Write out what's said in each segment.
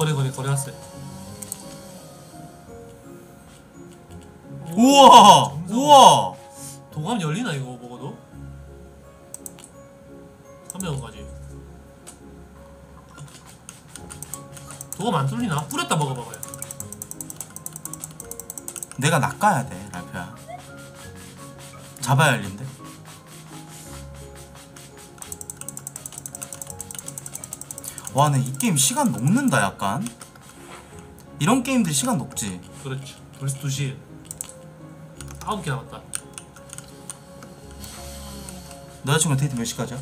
거래 거래 거래 왔어요. 우와 우와 도감 열리나 이거 먹어도? 300원까지. 도감 안 뚫리나? 뿌렸다 먹어봐봐요. 내가 낚아야 돼 랄프야 잡아야 열린대 와 근데 이 게임 시간 녹는다 약간 이런 게임들 시간 녹지 그렇죠. 벌써 2시. 9개 남았다. 너 여자친구 데이트 몇 시까지야?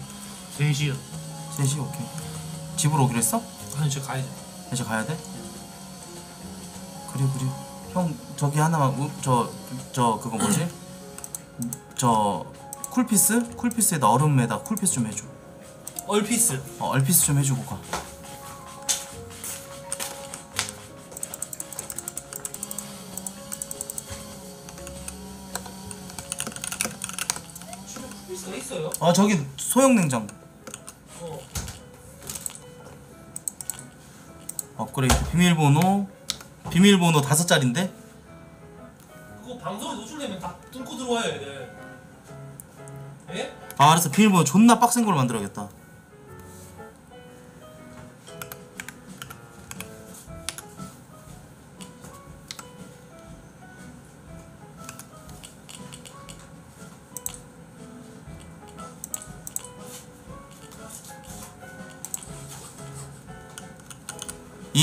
3시. 3시 오케이 집으로 오기로 했어? 아니 저 가야지. 이제 가야 돼? 그래 그래 형 저기 하나만 우, 저, 저 그거 뭐지? 저 쿨피스? 쿨피스에다 얼음에다 쿨피스 좀 해줘 얼피스. 어, 얼피스 좀 해주고 가 아 저기 소형 냉장고 어. 업그레이드 비밀번호 비밀번호 다섯 자리인데 그거 방송에 노출되면 다 뚫고 들어와야 돼. 예? 아 알았어 비밀번호 존나 빡센 걸로 만들어야겠다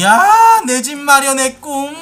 이야 내 집 마련의 꿈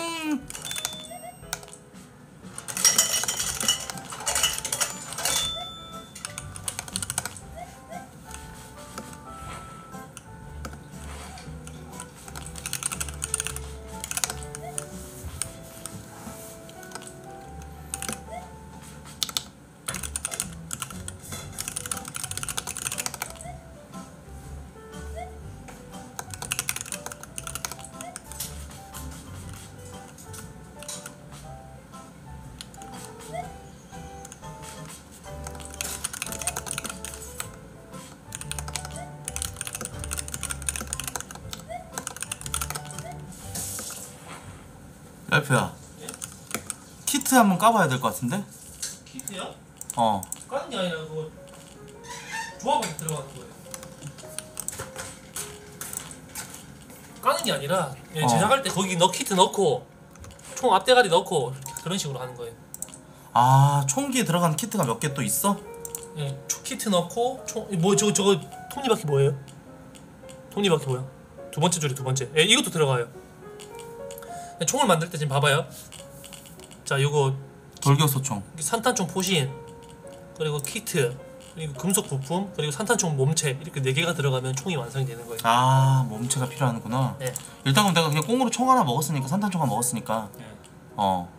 까봐야 될 것 같은데? 키트야? 어 까는 게 아니라 그거 조합에 들어가는 거예요. 까는 게 아니라 예, 어. 제작할 때 거기 넣 키트 넣고 총 앞대가리 넣고 그런 식으로 하는 거예요. 아 총기에 들어간 키트가 몇 개 또 있어? 예, 초- 키트 넣고 총뭐 저거 저거 톱니바퀴 뭐예요? 톱니바퀴 뭐야? 두 번째 줄이 두 번째. 예, 이것도 들어가요. 예, 총을 만들 때 지금 봐봐요. 자, 요거 돌격소총 산탄총 포신 그리고 키트 그리고 금속 부품 그리고 산탄총 몸체 이렇게 네 개가 들어가면 총이 완성이 되는 거예요. 아 몸체가 필요하는구나 네. 일단 그럼 내가 그냥 꽁으로 총 하나 먹었으니까 산탄총 하나 먹었으니까 예. 어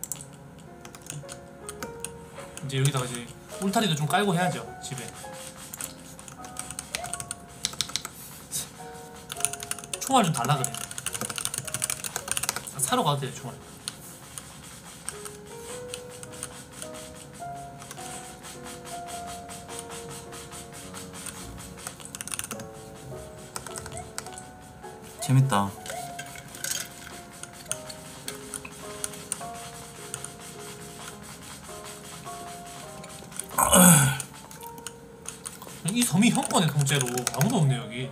이제 여기다가 이제 울타리도 좀 깔고 해야죠 집에. 총알 좀 달라 그래. 아, 사러 가도 돼 총알. 재밌다 이 섬이 형 거네 통째로 아무도 없네 여기.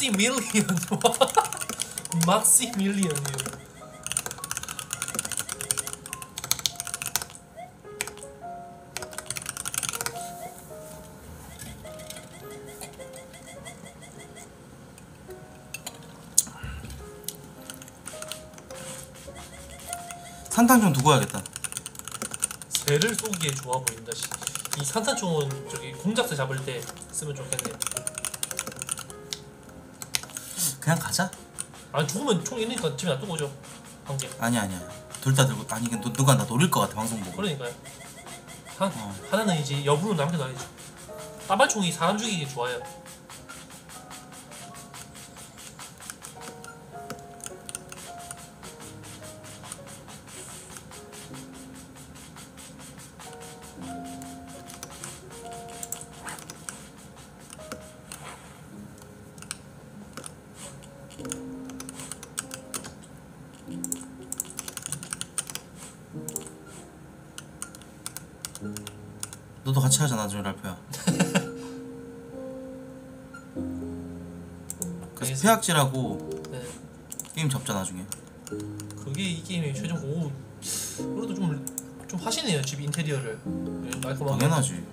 막시밀리언 막시밀리언이요 산탄 좀 두고 야겠다 배를 쏘기에 좋아 보인다. 이 산탄총은 저기 공작새 잡을 때 쓰면 좋겠네. 그냥 가자 아 죽으면 총 있으니까 집에 놔두고 오죠. 한 개. 아니야 아니야 둘 다 들고 아니 이게 누, 누가 나 노릴 것 같아 방송 보고 그러니까요. 한 어. 하나는 이제 여부로 남겨놔야지. 따발총이 사람 죽이기 좋아요. 폐악질하고 네. 게임 접자 나중에. 그게 이 게임의 최종 오 그래도 좀 좀 하시네요 집 인테리어를. 네, 깔끔하게. 당연하지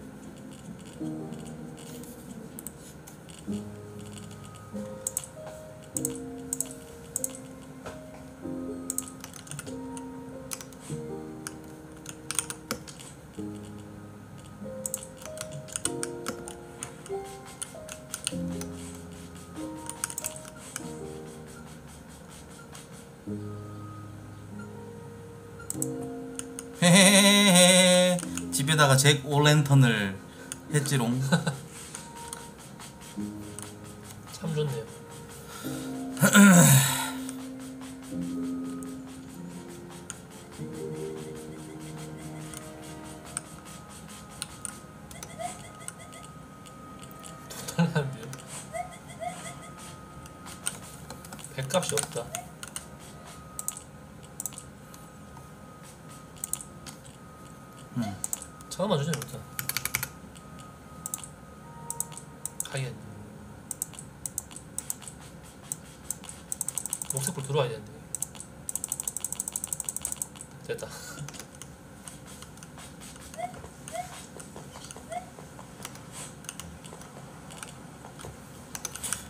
잭 오랜턴을 했지롱 됐다.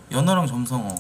연어랑 점성어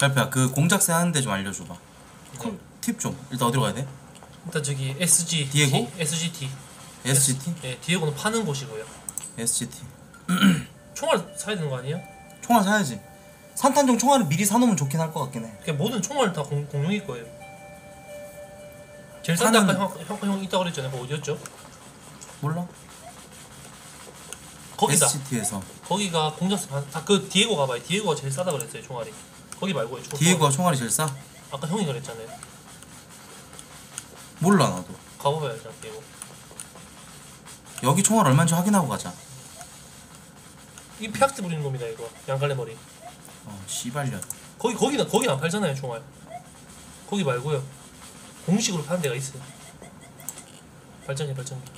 랄프야. 그 공작새 하는데 좀 알려줘봐. 네. 팁 좀. 일단 어디로 가야 돼? 일단 저기 SG 디에고? SGT SGT? 예 디에고는 파는 곳이고요. SGT 총알 사야 되는 거 아니에요? 총알 사야지. 산탄종 총알을 미리 사놓으면 좋긴 할 것 같긴 해. 그냥 모든 총알 다 공, 공용일 거예요. 제일 싼데 아까 형, 형, 형 있다고 그랬잖아요. 그거 어디였죠? 몰라? 거기다. SGT에서. 거기가 공작스 다그 디에고 가봐요. 디에고가 제일 싸다 그랬어요 총알이 거기 말고요 총- 디에고가 총알이 제일 싸? 아까 형이 그랬잖아요. 몰라 나도. 일단 디에고. 여기 총알 얼마인지 확인하고 가자. 이 폐악지 부리는 놈이다 이거. 양갈래 머리. 어 씨발년. 거기 거기는 거기 안 팔잖아요 총알. 거기 말고요. 공식으로 파는 데가 있어요. 발전기 발전기.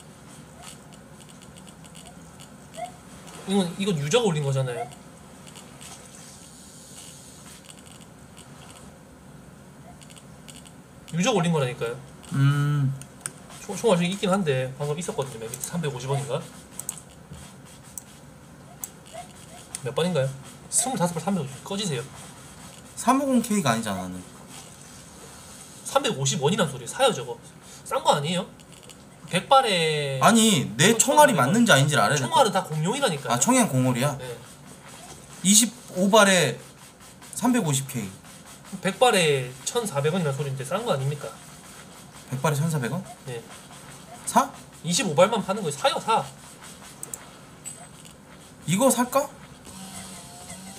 이건 이건 유저가 올린 거잖아요. 유저가 올린 거라니까요. 음 총, 총알 저기 있긴 한데 방금 있었거든요. 몇 350원인가? 몇 번인가요? 25번 350 꺼지세요. 350K가 아니잖아 나는 350원이란 소리 사요 저거. 싼 거 아니에요? 100발에 아니 내 총알이 맞는지 아닌지를 알아야 돼 총알은 다 공룡이라니까요. 아 청양 공홀이야 네. 25발에 350K 100발에 1,400원이라는 소리인데 싼 거 아닙니까? 100발에 1,400원? 네. 사? 25발만 파는 거예요. 사요 사. 이거 살까?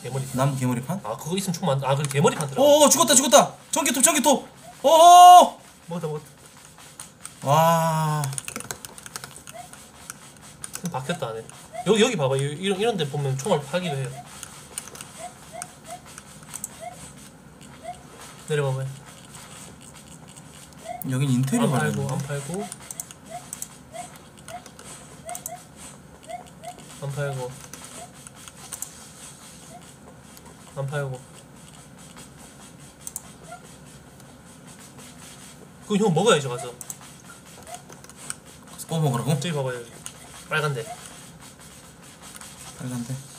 개머리. 나무 개머리판? 아 그거 있으면 총 만. 아 그럼 개머리 판더라. 오 죽었다 죽었다 전기톱 전기톱 오오 먹었다 먹었다. 와좀 바뀌었다 안에. 여기 여기 봐봐. 이- 이런 이런 데 보면 총알 팔기도 해요. 내려봐봐요. 여긴 인테리어 안 팔고 안 팔고. 안 팔고. 안 팔고. 그거 형 먹어야죠 가서. 뭐 먹으라고? 저기 봐봐요 여기. 빨간데. 빨간데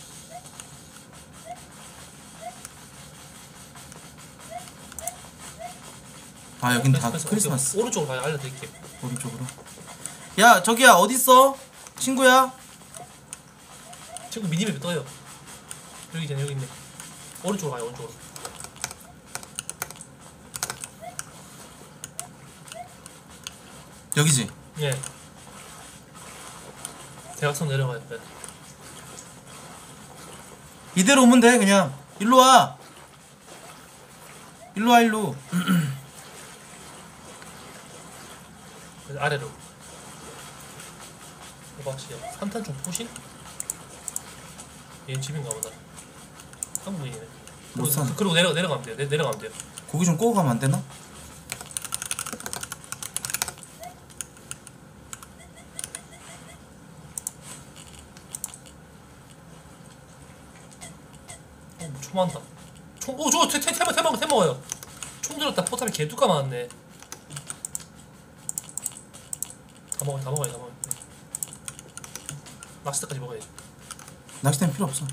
아 여긴 다 그래서 크리스마스. 오른쪽으로 가요. 알려드릴게요. 오른쪽으로. 야 저기야 어딨어? 친구야? 친구 미니맵 떠요. 여기 있잖아 여기 있네. 오른쪽으로 가요 오른쪽으로. 여기지? 예. 대각선 내려가요 네. 이대로 오면 돼 그냥. 일로 와. 일로 와 일로 그래서 아래로. 호박씨야 산탄총 포신? 얘 집인가 보다. 한국인이네. 못 그리고, 사네. 그리고 내려, 내려가면 돼요. 내, 내려가면 돼요. 고기 좀 구워 가면 안 되나? 어, 뭐 초만다. 총, 오 저거 태, 태, 태, 태, 먹어 태 먹어요. 총 들었다. 포탑이 개뚜까 많았네 다 먹어요 다 먹어요 다 먹어요. 네. 낚시대까지 먹어야지 낚시대는 필요 없어.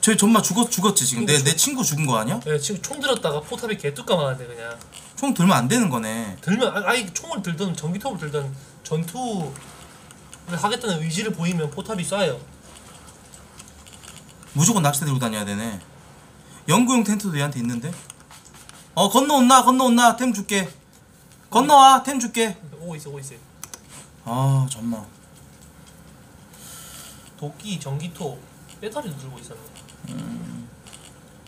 쟤 전마 죽었, 죽었지 지금. 내, 내 친구 죽은 거 아니야? 네, 지금 총 들었다가 포탑이 개뚜까 많았네 그냥. 총 들면 안 되는 거네. 들면 아- 아예 총을 들든 전기톱을 들든 전투를 하겠다는 의지를 보이면 포탑이 쏴요. 무조건 낚시대 들고 다녀야 되네. 연구용 텐트도 얘한테 있는데? 어 건너온나 건너온나. 템 줄게. 건너와 템 줄게. 오고 있어 오고 있어. 아 정말 도끼, 전기톱, 배터리도 들고 있었네.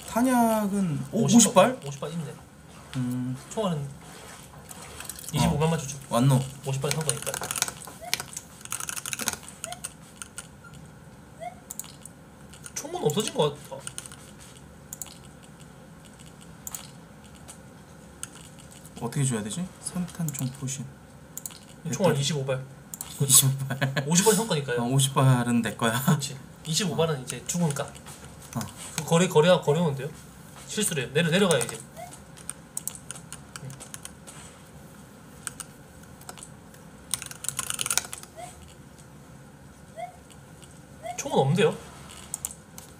탄약은 오, 50 발? 50발 있네. 음 총알은 25발만 주죠. 왔노 50발이 산 거니까. 총은 없어진 것 같아. 어떻게 줘야 되지? 산탄총 포신 총알 25발. 20발 50발이 산 거니까요. 어, 50발은 내 거야 그렇지. 25발은 이제 죽은 값. 어. 그 거래 거래 거래오는데요? 실수래요. 내려 내려가요 이제. 총은 없는데요?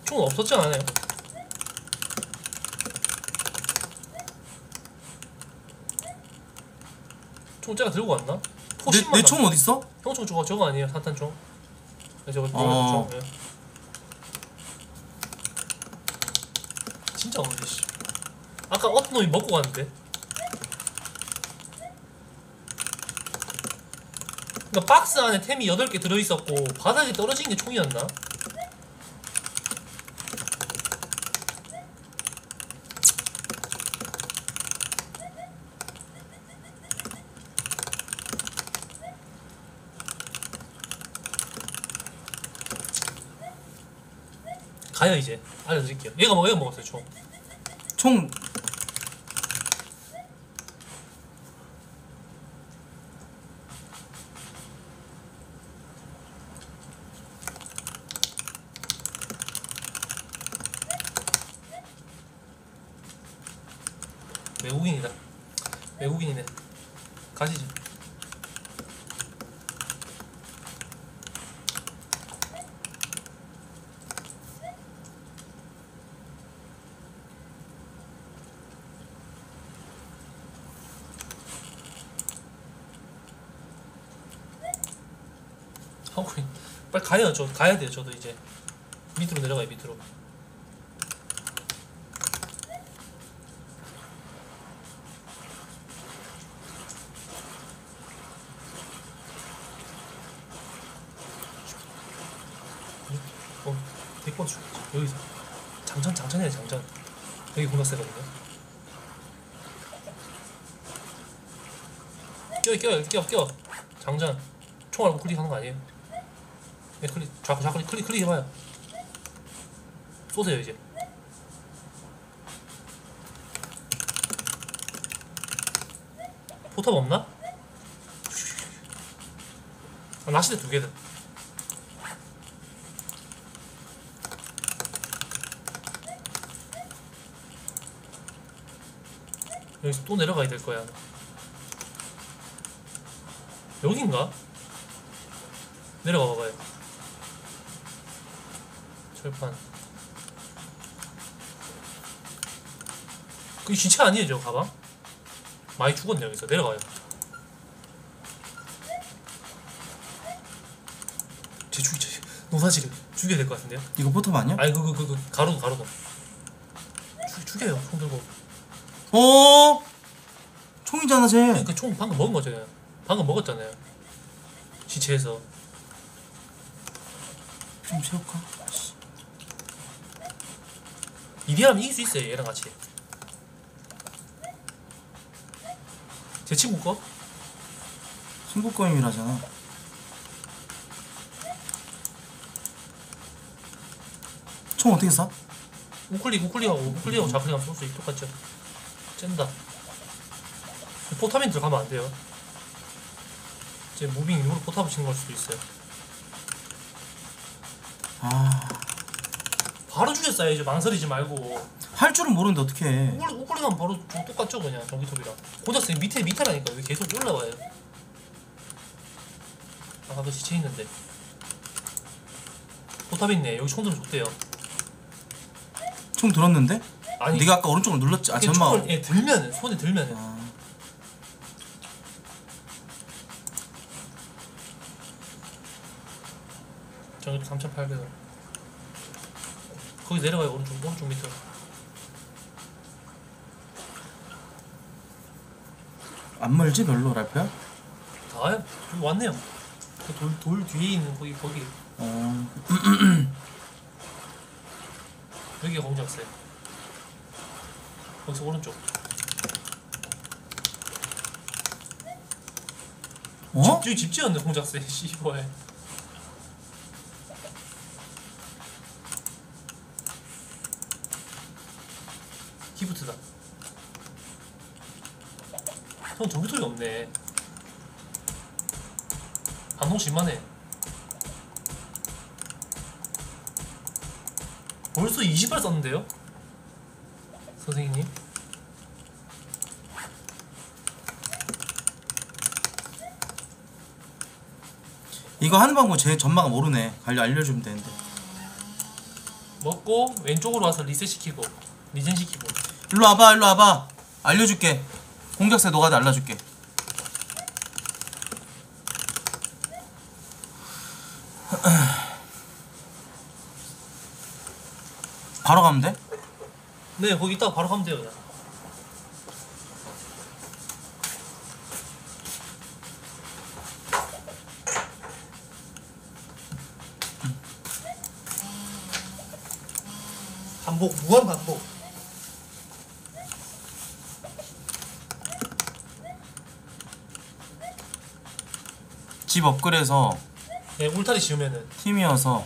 총은 없었지 않아요? 총 제가 들고 왔나? 포신만 내총 어딨어? 형총 저거 저거 아니에요 산탄총? 네, 저거 어. 저거 예. 진짜 없는데 씨 아까 어떤 놈이 먹고 갔는데 그러니까 박스 안에 템이 8개 들어있었고 바닥에 떨어진 게 총이었나? 가요 이제. 알려드릴게요. 얘가 뭐 얘가 먹었어요 총총 외국인이다. 외국인이네. 가시죠. 하고 있- 빨리 가요. 저 가야 돼요. 저도 이제 밑으로 내려가요. 밑으로. 어, 대권 주 여기서 장전 장전이야 장전. 여기 공격세거든요. 껴 껴, 껴, 껴. 장전. 총알 고 클릭하는 거 아니에요? 네, 클릭, 좌클릭, 좌클릭, 클릭, 클릭 해봐요. 쏘세요, 이제. 포탑 없나? 아, 낚시대 두 개다. 여기서 또 내려가야 될 거야. 여긴가? 내려가 봐봐요. 철판. 그게 진짜 아니에요, 저 가방? 많이 죽었네, 여기서. 내려가요. 제 죽이, 제 노사지를 죽여야 될 것 같은데요? 이거 포탑 아니야? 아니, 그, 그, 그, 그, 가로도, 가로도. 죽, 죽여요, 손 들고. 어? 총이잖아 쟤. 그러니까 총 방금 먹은 거잖아요. 방금 먹었잖아요. 시체에서. 좀 채울까? 이리하면 이길 수 있어요, 얘랑 같이. 제 친구 거? 신고거임이라잖아. 총 어떻게 쏴? 우클릭 우클릭하고 우클릭하고 좌클릭하면 쏠수 있 똑같죠 쨘다 포탑인 들어가면 안 돼요 이제 무빙 일부러 포탑을 치는 걸 수도 있어요 아, 죽였어요 이제 망설이지 말고 할 줄은 모르는데 어떻게 해? 우클, 우클릭하면 바로 좀 똑같죠 그냥 전기톱이랑 고작생 밑에 밑에라니까 왜 계속 올라와요 아까 그 시체 있는데 포탑 있네 여기 총 들면 좋대요 총 들었는데? 아니 네가 아까 오른쪽으로 눌렀지. 아, 이게. 총을 예, 들면은 손에 들면은 아, 저기도 3,800원. 거기 내려가요 오른쪽 오른쪽 밑으로. 안 멀지 별로 랄프야? 다 와요. 좀 왔네요. 그 돌, 돌 뒤에 있는 거기 거기 어, 여기가 공작새. 거기서 오른쪽. 어? 집, 저기 집 지었네 공작새. 씨발. 기프트다. 형 전기톱이 없네. 반동 심하네. 벌써 20발 썼는데요? 선생님? 이거 하는 방법 제 전마가 모르네. 알려 알려주면 되는데. 먹고 왼쪽으로 와서 리셋시키고 리젠시키고 일로 와봐, 일로 와봐. 알려줄게. 공작새 노가다 알려줄게. 바로 가면 돼? 네 거기 있다가 바로 가면 돼요 반복 무한 반복 집 업글에서 네 울타리 지으면은 팀이어서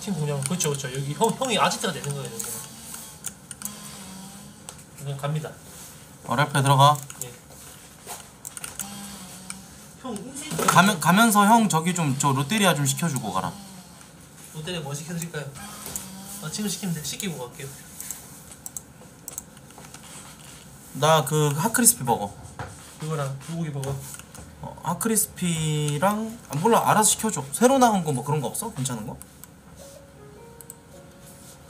팀 공략 그렇죠 그렇죠 여기 형, 형이 아지트가 되는 거예요 여기는 그냥 갑니다 어랄프에 들어가. 예. 형 인생 가면 가면서 형 저기 좀 저 롯데리아 좀 시켜주고 가라. 롯데리아 뭐 시켜드릴까요? 아 지금 시키면 돼 시키고 갈게요 나 그 핫크리스피 버거 이거랑 불고기 버거 어, 핫크리스피랑 아, 몰라 알아서 시켜줘 새로 나온 거 뭐 그런 거 없어? 괜찮은 거?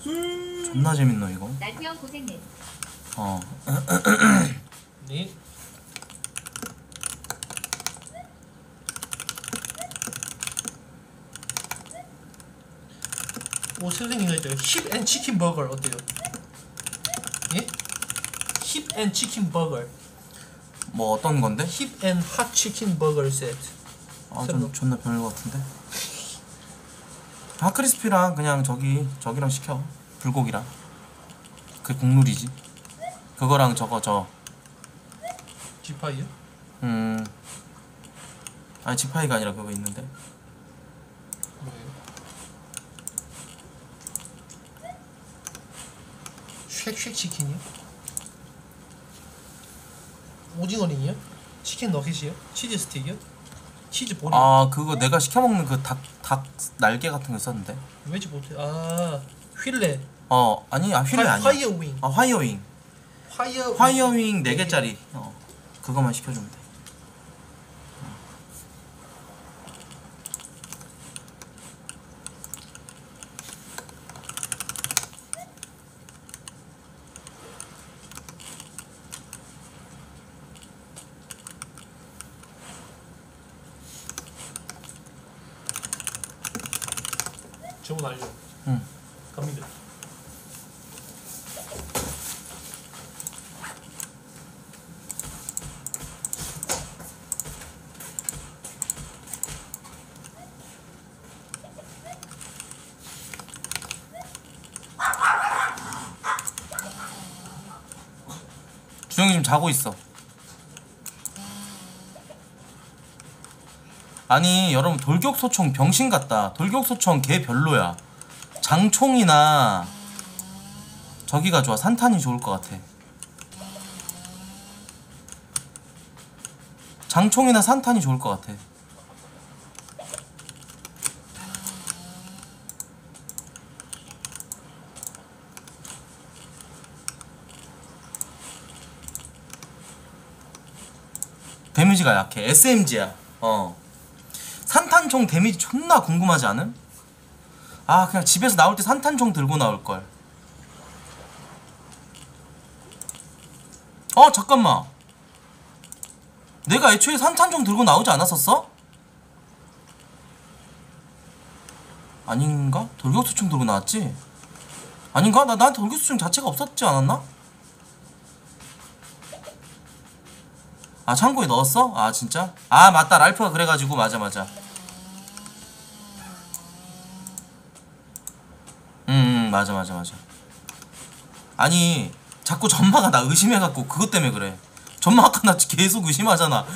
존나 재밌노 이거 날피형 고생해. 어 네오 선생님 이거 Hip and 치킨 버거 어때요? 예? Hip and 치킨 버거 뭐 어떤 건데? Hip and Hot 치킨 버거 세트 아. 좀 존나 별것 같은데. Hot Crispy랑 그냥 저기 저기랑 시켜. 불고기랑. 그 국룰이지. 그거랑 저거 저 지파이요? 음. 아니 지파이가 아니라 그거 있는데. 뭐예요? 쉑쉑 치킨이요? 오징어 링이요? 치킨 너겟이요? 치즈 스틱이요? 치즈 볼이요? 아 그거 내가 시켜 먹는 그 닭 닭 날개 같은 거 있었는데. 왜지 못해? 아 휠레 어 아니 아 휠레 화- 아니야. 화이어 윙 아 화이어윙. 화이어 화이어윙 4 개짜리. 어 그거만 시켜주면 돼. 주문 완료 응. 갑니다 자고 있어. 아니 여러분 돌격소총 병신 같다. 돌격소총 개 별로야. 장총이나 저기가 좋아. 산탄이 좋을 것 같아. 장총이나 산탄이 좋을 것 같아. 데미지가 약해. SMG야. 어. 산탄총 데미지 존나 궁금하지 않음? 아 그냥 집에서 나올 때 산탄총 들고 나올 걸. 어 잠깐만. 내가 애초에 산탄총 들고 나오지 않았었어? 아닌가? 돌격수총 들고 나왔지? 아닌가? 나 나한테 돌격수총 자체가 없었지 않았나? 아 창고에 넣었어? 아 진짜? 아 맞다. 랄프가 그래가지고. 맞아 맞아. 음, 음 맞아 맞아 맞아. 아니 자꾸 전마가 나 의심해갖고 그것 때문에 그래. 전마 아까 나 계속 의심하잖아.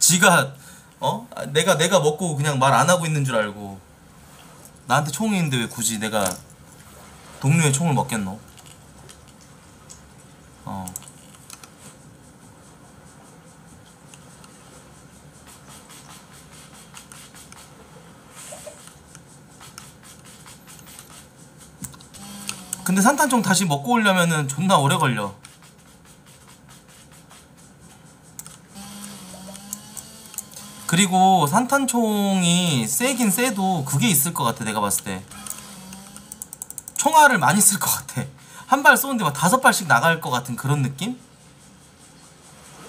지가 어? 아, 내가 내가 먹고 그냥 말 안 하고 있는 줄 알고. 나한테 총이 있는데 왜 굳이 내가 동료의 총을 먹겠노? 어 근데 산탄총 다시 먹고 오려면은 존나 오래 걸려. 그리고 산탄총이 세긴 세도 그게 있을 것 같아 내가 봤을 때 총알을 많이 쓸 것 같아 한 발 쏘는데 막 다섯 발씩 나갈 것 같은 그런 느낌?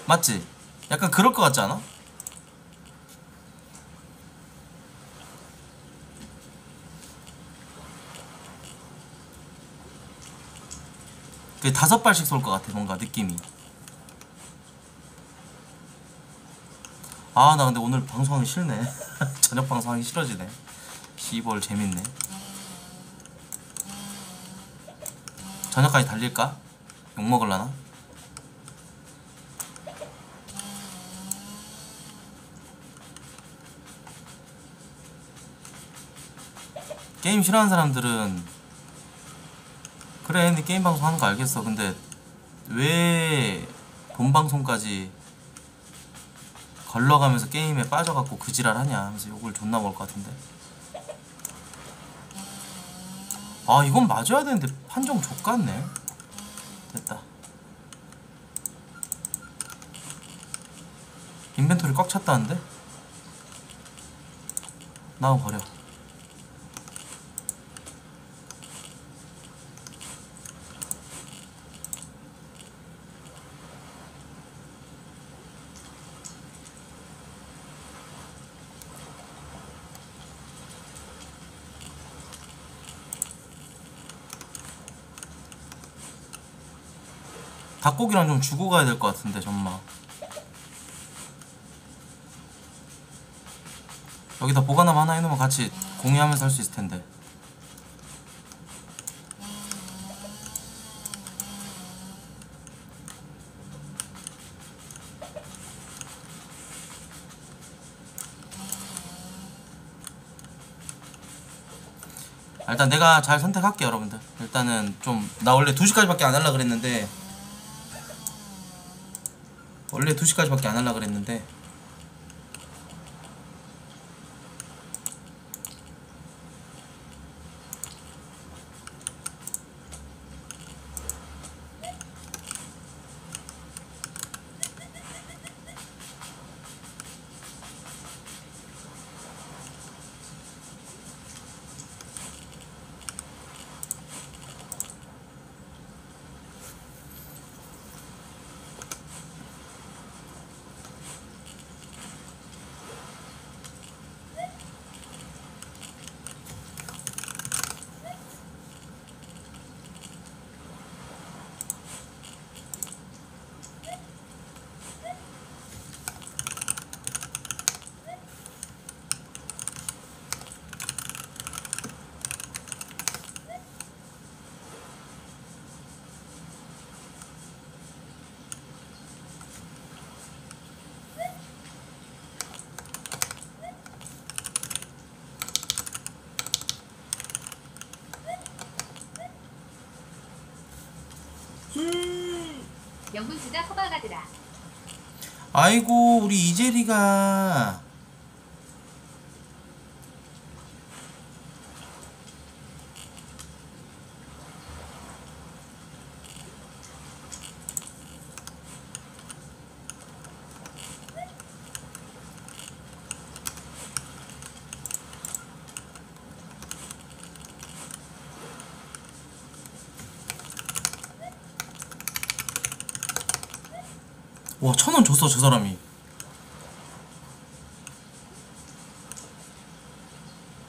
맞지? 약간 그럴 것 같지 않아? 그 다섯 발씩 쏠 것 같아 뭔가 느낌이 아 나 근데 오늘 방송하기 싫네 저녁 방송하기 싫어지네 시벌 재밌네 저녁까지 달릴까? 욕먹을라나? 게임 싫어하는 사람들은 그래 근데 게임 방송 하는 거 알겠어. 근데 왜 본방송까지 걸러가면서 게임에 빠져갖고 그 지랄 하냐 하면서 욕을 존나 먹을 것 같은데. 아 이건 맞아야 되는데 판정 족같네. 됐다. 인벤토리 꽉 찼다는데? 나와 버려 닭고기랑 좀 주고 가야 될 것 같은데 전마. 여기다 보관함 하나 해놓으면 같이 공유하면서 할 수 있을 텐데. 아, 일단 내가 잘 선택할게 여러분들. 일단은 좀 나 원래 2시까지밖에 안 하려 그랬는데 원래 2시까지밖에 안 하려 그랬는데 영분수가 허가가더라. 아이고 우리 이재리가 와 천 원 줬어 저 사람이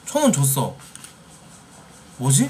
천 원 줬어 뭐지?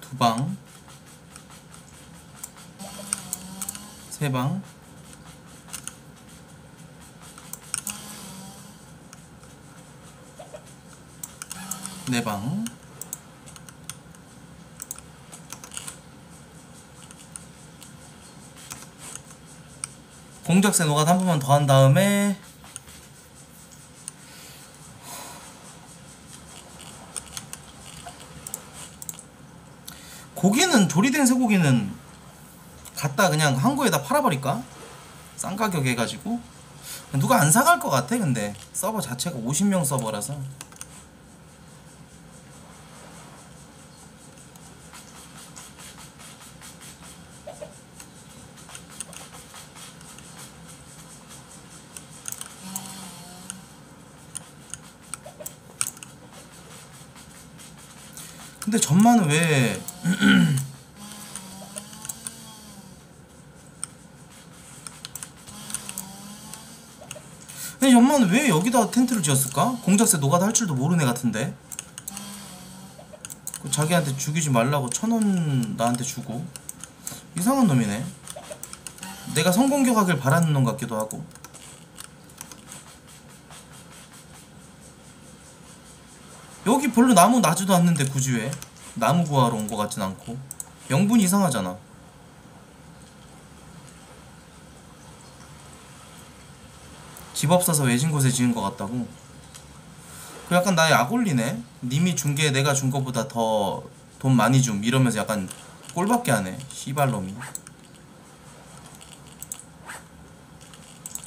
두 방, 세 방, 네 방, 공작새 노가 한 번만 더 한 다음에 고기는 조리된 쇠고기는 갖 다 그냥 항구에다 팔아버릴까? 싼 가격 해가지고. 누가 안 사갈 것 같아 근데. 서버 자체가 50명 서버라서. 근데 전만은 왜 연마는 왜 여기다 텐트를 지었을까? 공작새 노가다 할 줄도 모르는 애 같은데. 그 자기한테 죽이지 말라고 천 원 나한테 주고. 이상한 놈이네. 내가 성공격하길 바라는 놈 같기도 하고. 여기 별로 나무 나지도 않는데 굳이 왜? 나무 구하러 온거 같진 않고. 명분이 이상하잖아 집 없어서 외진 곳에 지은 것 같다고. 그 약간 나의 악올리네. 님이 준 게 내가 준 거보다 더 돈 많이 줌. 이러면서 약간 꼴밖에 하네 씨발놈이.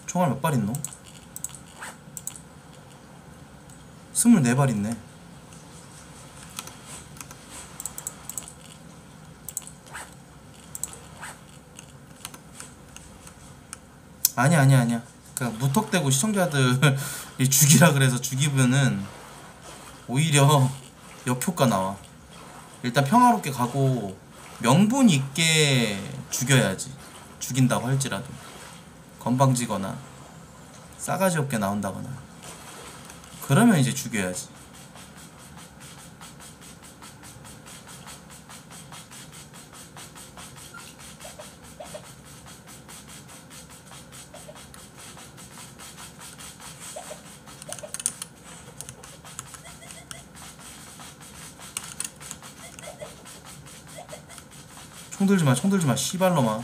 총알 몇 발 있노? 24발 있네. 아니야 아니야 아니야 그냥 무턱대고 시청자들이 죽이라 그래서 죽이면은 오히려 역효과 나와. 일단 평화롭게 가고 명분 있게 죽여야지. 죽인다고 할지라도. 건방지거나 싸가지 없게 나온다거나. 그러면 이제 죽여야지 총 들지 마, 총 들지 마, 씨발놈아.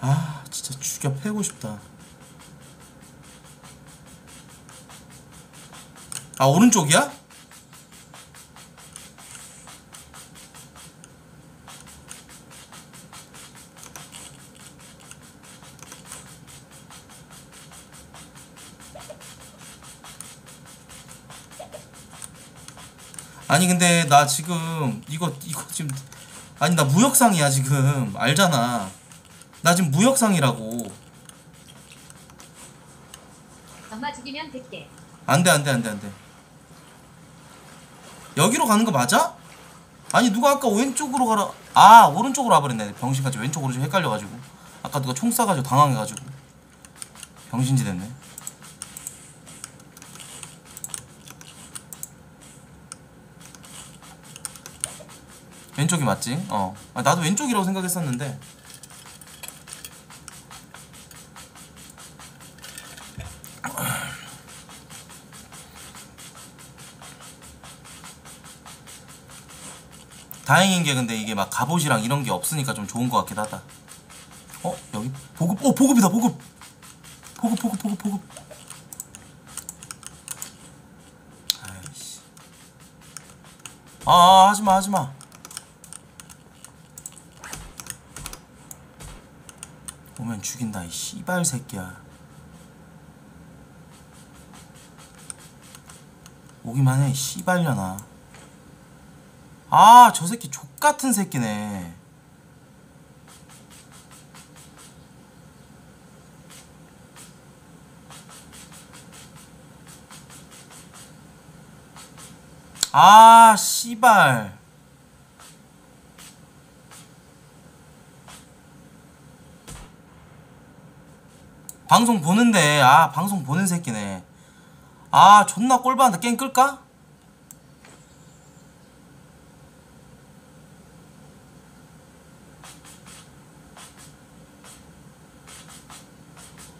아, 진짜 죽여 패고 싶다. 아, 오른쪽이야? 아니 근데 나 지금 이거 이거 지금 아니 나 무역상이야 지금. 알잖아. 나 지금 무역상이라고. 엄마 죽이면 100개. 안돼 안돼 안돼 안돼. 여기로 가는 거 맞아? 아니 누가 아까 왼쪽으로 가라 아 오른쪽으로 와버렸네. 병신같이 왼쪽으로 좀 헷갈려가지고. 아까 누가 총 쏴가지고 당황해가지고. 병신지 됐네 왼쪽이 맞지? 어 아, 나도 왼쪽이라고 생각했었는데 다행인 게 근데 이게 막 갑옷이랑 이런 게 없으니까 좀 좋은 것 같긴 하다. 어 여기 보급 어 보급이다 보급 보급 보급 보급 보급. 아이씨. 아, 아 하지마 하지마. 오면 죽인다 이 씨발 새끼야. 오기만 해 씨발려나. 아, 저 새끼 족 같은 새끼네. 아, 씨발. 방송 보는데, 아, 방송 보는 새끼네. 아, 존나 꼴받는다. 게임 끌까?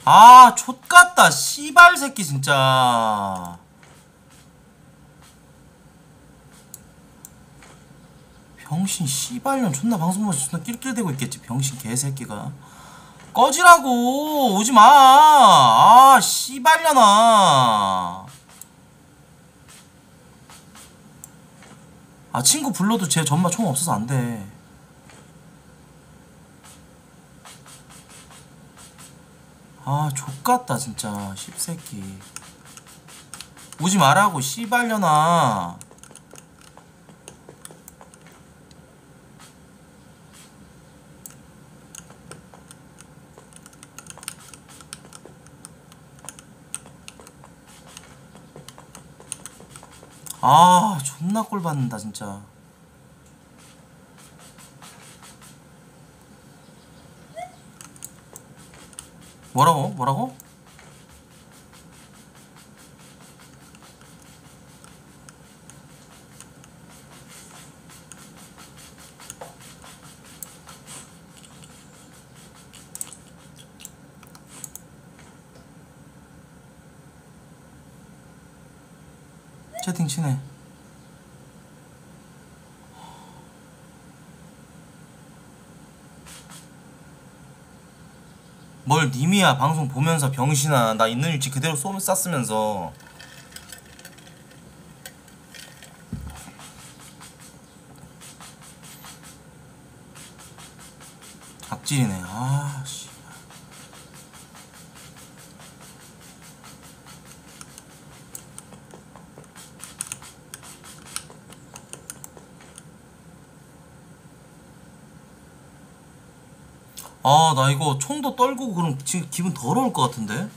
아, 좆같다. 씨발 새끼 진짜. 병신 씨발년 존나 방송 보면서 존나 낄낄대고 있겠지. 병신 개새끼가. 꺼지라고. 오지마. 아 씨발려나. 아 친구 불러도 쟤 전마 총 없어서 안돼. 아 족같다 진짜. 십새끼. 오지 말라고 씨발려나. 아 존나 꼴 받는다 진짜. 뭐라고? 뭐라고 채팅 치네 뭘 님이야 방송 보면서 병신아 나 있는 일치 그대로 쏘 쌌으면서. 악질이네. 아씨 아 나 이거 총도 떨고 그럼 지금 기분 더러울 것 같은데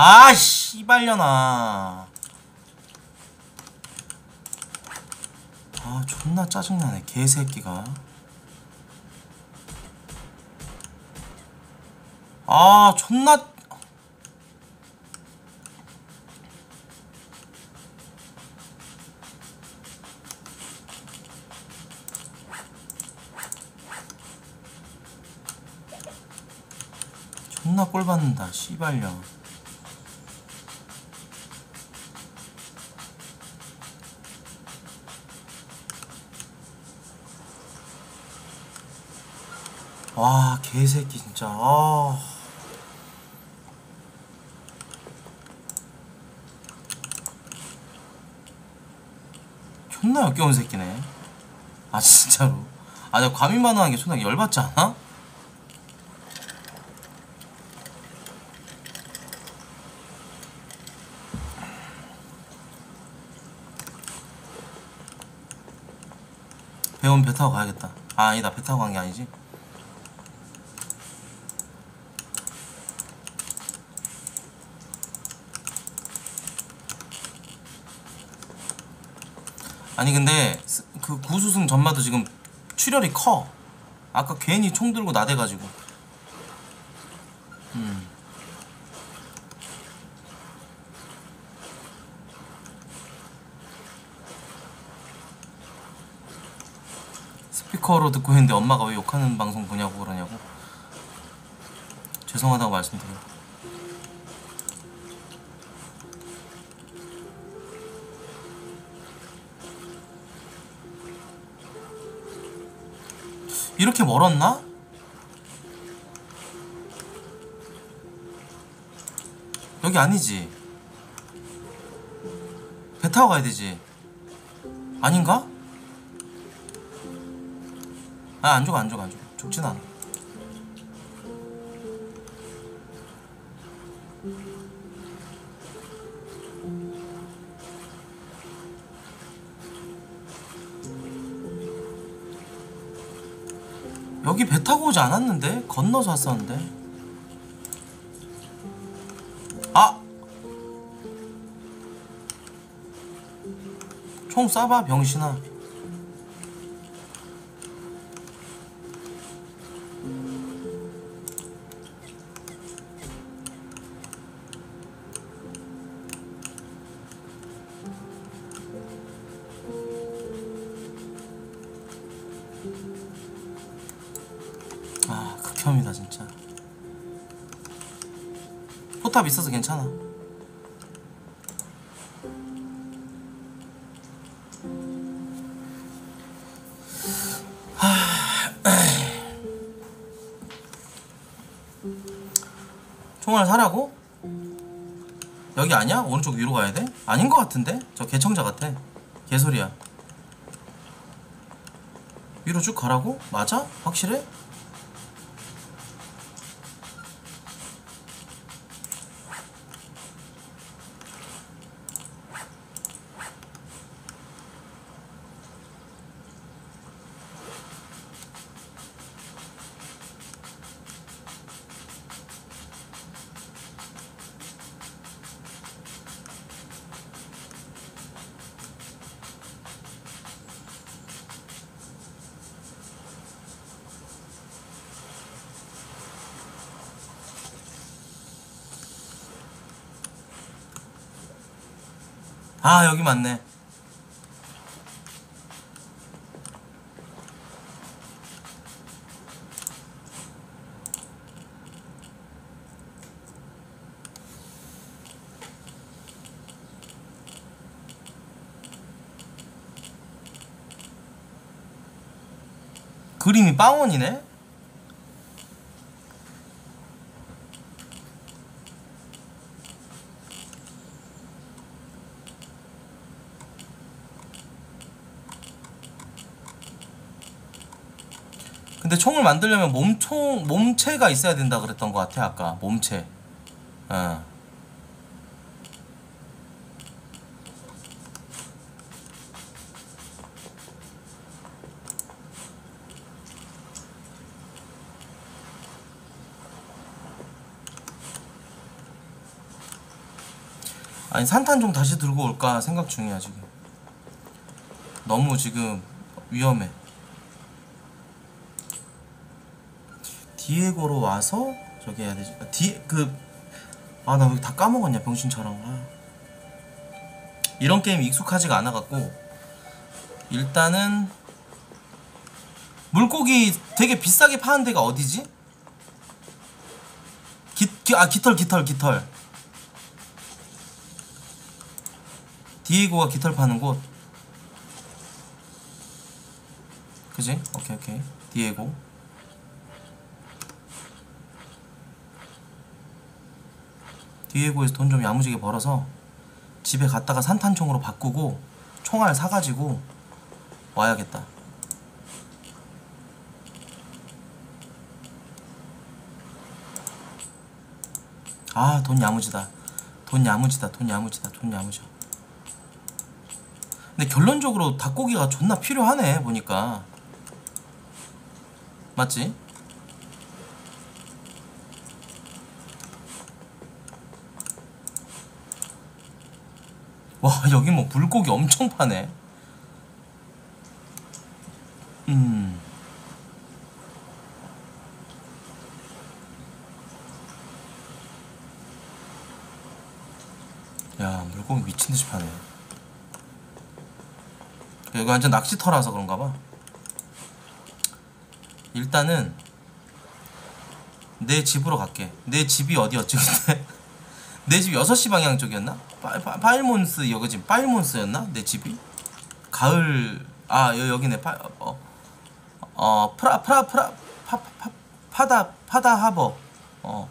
아, 씨발려나. 아, 존나 짜증나네, 개새끼가. 아, 존나. 존나 꼴 받는다, 씨발려. 와 개새끼 진짜. 아. 존나 역겨운 새끼네. 아 진짜로. 아 내가 과민 반응한 게 존나 열받지 않아? 배운 배 타고 가야겠다. 아 아니다. 배 타고 간 게 아니지 아니 근데 스- 그 구수승 전마도 지금 출혈이 커. 아까 괜히 총 들고 나대가지고. 음. 스피커로 듣고 있는데 엄마가 왜 욕하는 방송 보냐고 그러냐고. 죄송하다고 말씀드려요. 이렇게 멀었나? 여기 아니지. 배 타고 가야 되지. 아닌가? 아, 안 죽어, 안 죽어, 안 죽어. 죽진 않아. 타고 오지 않았는데? 건너서 왔었는데? 아! 총 쏴봐 병신아 포탑 있어서 괜찮아 총알 사라고? 여기 아니야? 오른쪽 위로 가야 돼? 아닌 것 같은데? 저 개청자 같아 개소리야 위로 쭉 가라고? 맞아? 확실해? 아 여기 맞네 그림이 빵원이네? 총을 만들려면 몸총 몸체가 있어야 된다 그랬던 것 같아 아까 몸체. 어. 아니 산탄 좀 다시 들고 올까 생각 중이야 지금. 너무 지금 위험해. 디에고로 와서 저기 해야 되지. 디그아 나 왜 다 까먹었냐 병신처럼. 아. 이런 게임 익숙하지가 않아 갖고 일단은 물고기 되게 비싸게 파는 데가 어디지? 기, 기, 아 깃털 깃털 깃털 디에고가 깃털 파는 곳 그지? 오케이 오케이 디에고 디에고에서 돈 좀 야무지게 벌어서 집에 갔다가 산탄총으로 바꾸고 총알 사가지고 와야겠다. 아, 돈 야무지다. 돈 야무지다. 돈 야무지다. 돈 야무져. 근데 결론적으로 닭고기가 존나 필요하네, 보니까. 맞지? 와 여기 뭐 물고기 엄청 파네 음 야, 물고기 미친 듯이 파네. 여기 완전 낚시터라서 그런가 봐. 일단은 내 집으로 갈게. 내 집이 어디였지 근데? 내 집 6시 방향 쪽이었나? 파일몬스 여기 지금 파일몬스였나? 내 집이? 가을 아 여, 여기네 파, 어, 어. 프라 프라 프라 파, 파, 파다 파다 하버. 어.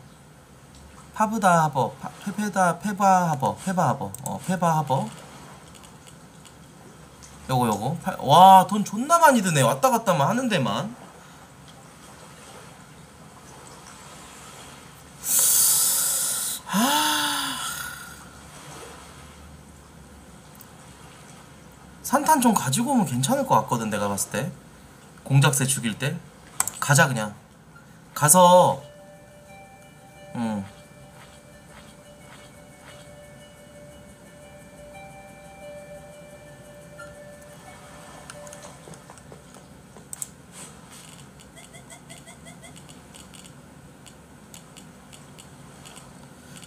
파브다 하버 파, 페페다 페바 하버 페바 하버. 어 페바 하버. 요거 요거. 와 돈 존나 많이 드네. 왔다 갔다만 하는 데만 산탄 좀 가지고 오면 괜찮을 것 같거든 내가 봤을 때. 공작새 죽일 때. 가자 그냥. 가서 응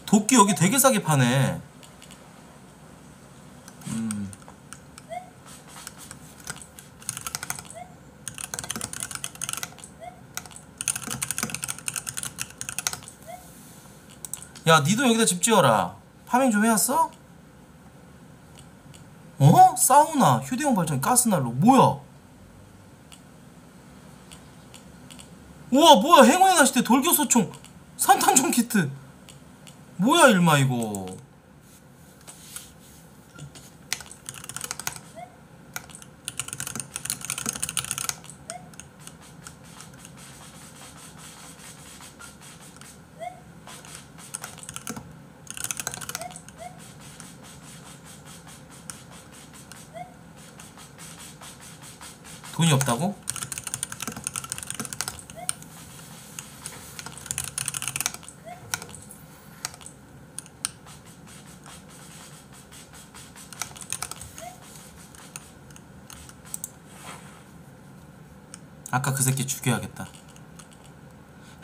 도끼 여기 되게 싸게 파네 야 니도 여기다 집 지어라. 파밍 좀 해왔어? 어? 사우나 휴대용 발전기 가스난로. 뭐야? 우와 뭐야? 행운의 낚싯대 돌교소총 산탄총 키트. 뭐야 일마 이거 돈이 없다고? 아까 그 새끼 죽여야겠다.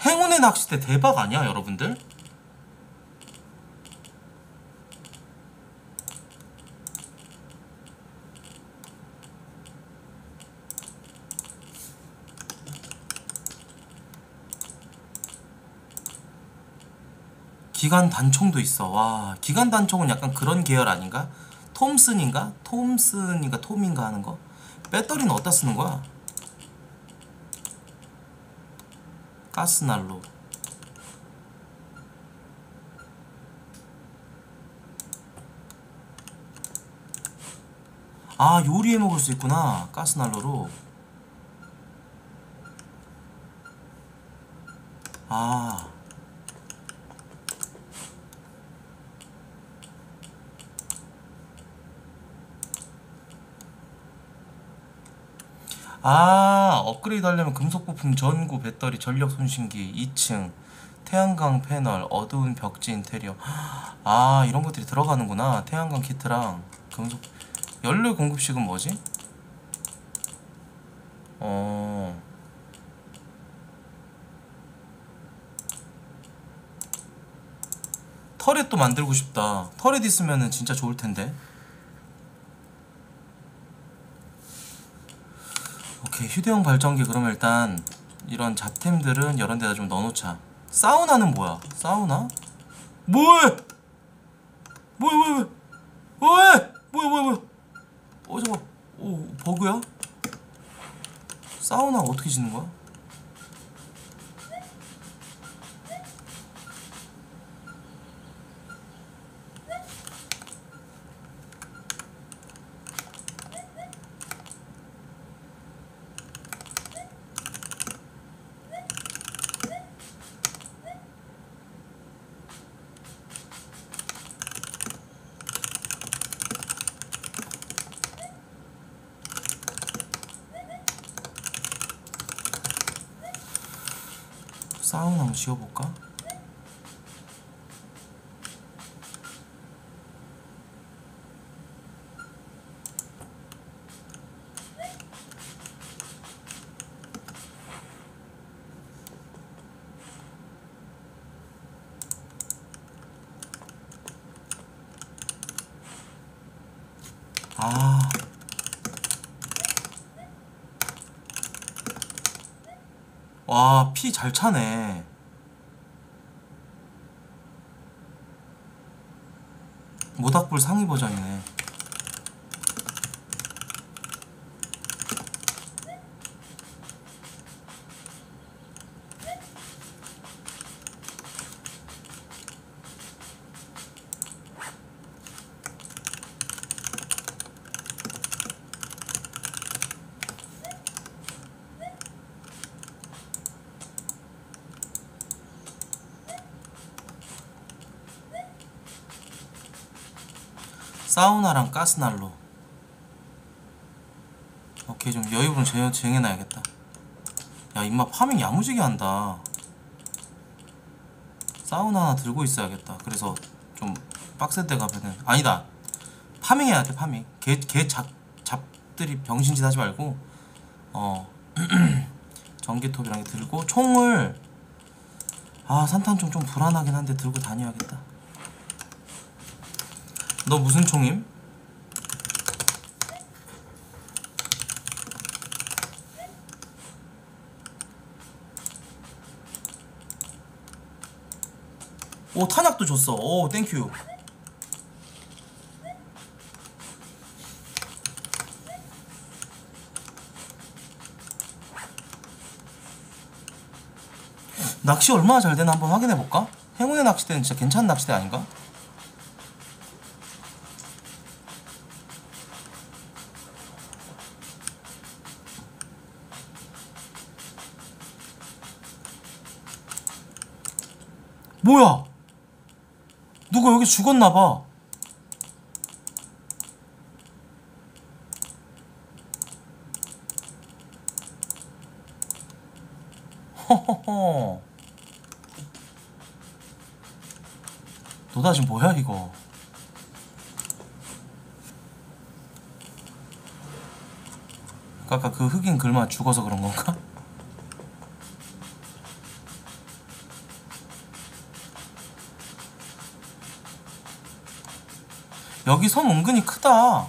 행운의 낚싯대 대박 아니야, 여러분들? 기관 단총도 있어. 와, 기관 단총은 약간 그런 계열 아닌가? 톰슨인가? 톰슨인가 톰인가 하는 거? 배터리는 어디다 쓰는 거야? 가스난로. 아, 요리해 먹을 수 있구나. 가스난로로. 아. 아 업그레이드 하려면 금속 부품 전구 배터리 전력 손신기 2층 태양광 패널 어두운 벽지 인테리어. 아 이런 것들이 들어가는구나. 태양광 키트랑 금속. 연료 공급식은 뭐지? 어. 터렛도 만들고 싶다. 터렛 있으면은 진짜 좋을 텐데 오케이 휴대용 발전기 그러면 일단 이런 잡템들은 이런 데다 좀 넣어놓자 사우나는 뭐야? 사우나? 뭐해? 뭐야 뭐야 뭐야 뭐해? 뭐야 뭐야 뭐야 어 잠깐 오 버그야? 사우나 어떻게 짓는 거야? 지어볼까? 아. 와, 피 잘 차네. 모닥불 상위 버전이네. 사우나랑 가스난로. 오케이 좀 여유분 정- 정해놔야겠다. 야 임마 farming 야무지게 한다. 사우나 하나 들고 있어야겠다. 그래서 좀 빡센 데 가면은 아니다. farming 해야 돼 farming. 걔걔잡 잡들이 병신짓 하지 말고 어 전기톱이랑 들고 총을 아 산탄총 좀 불안하긴 한데 들고 다녀야겠다. 너 무슨 총임? 오 탄약도 줬어 오 땡큐 낚시 얼마나 잘 되나 한번 확인해 볼까? 행운의 낚시대는 진짜 괜찮은 낚시대 아닌가? 뭐야? 누가 여기 죽었나봐. 허허허. 너다지 뭐야 이거? 아까 그 흑인 글만 죽어서 그런 건가? 여기 섬 은근히 크다.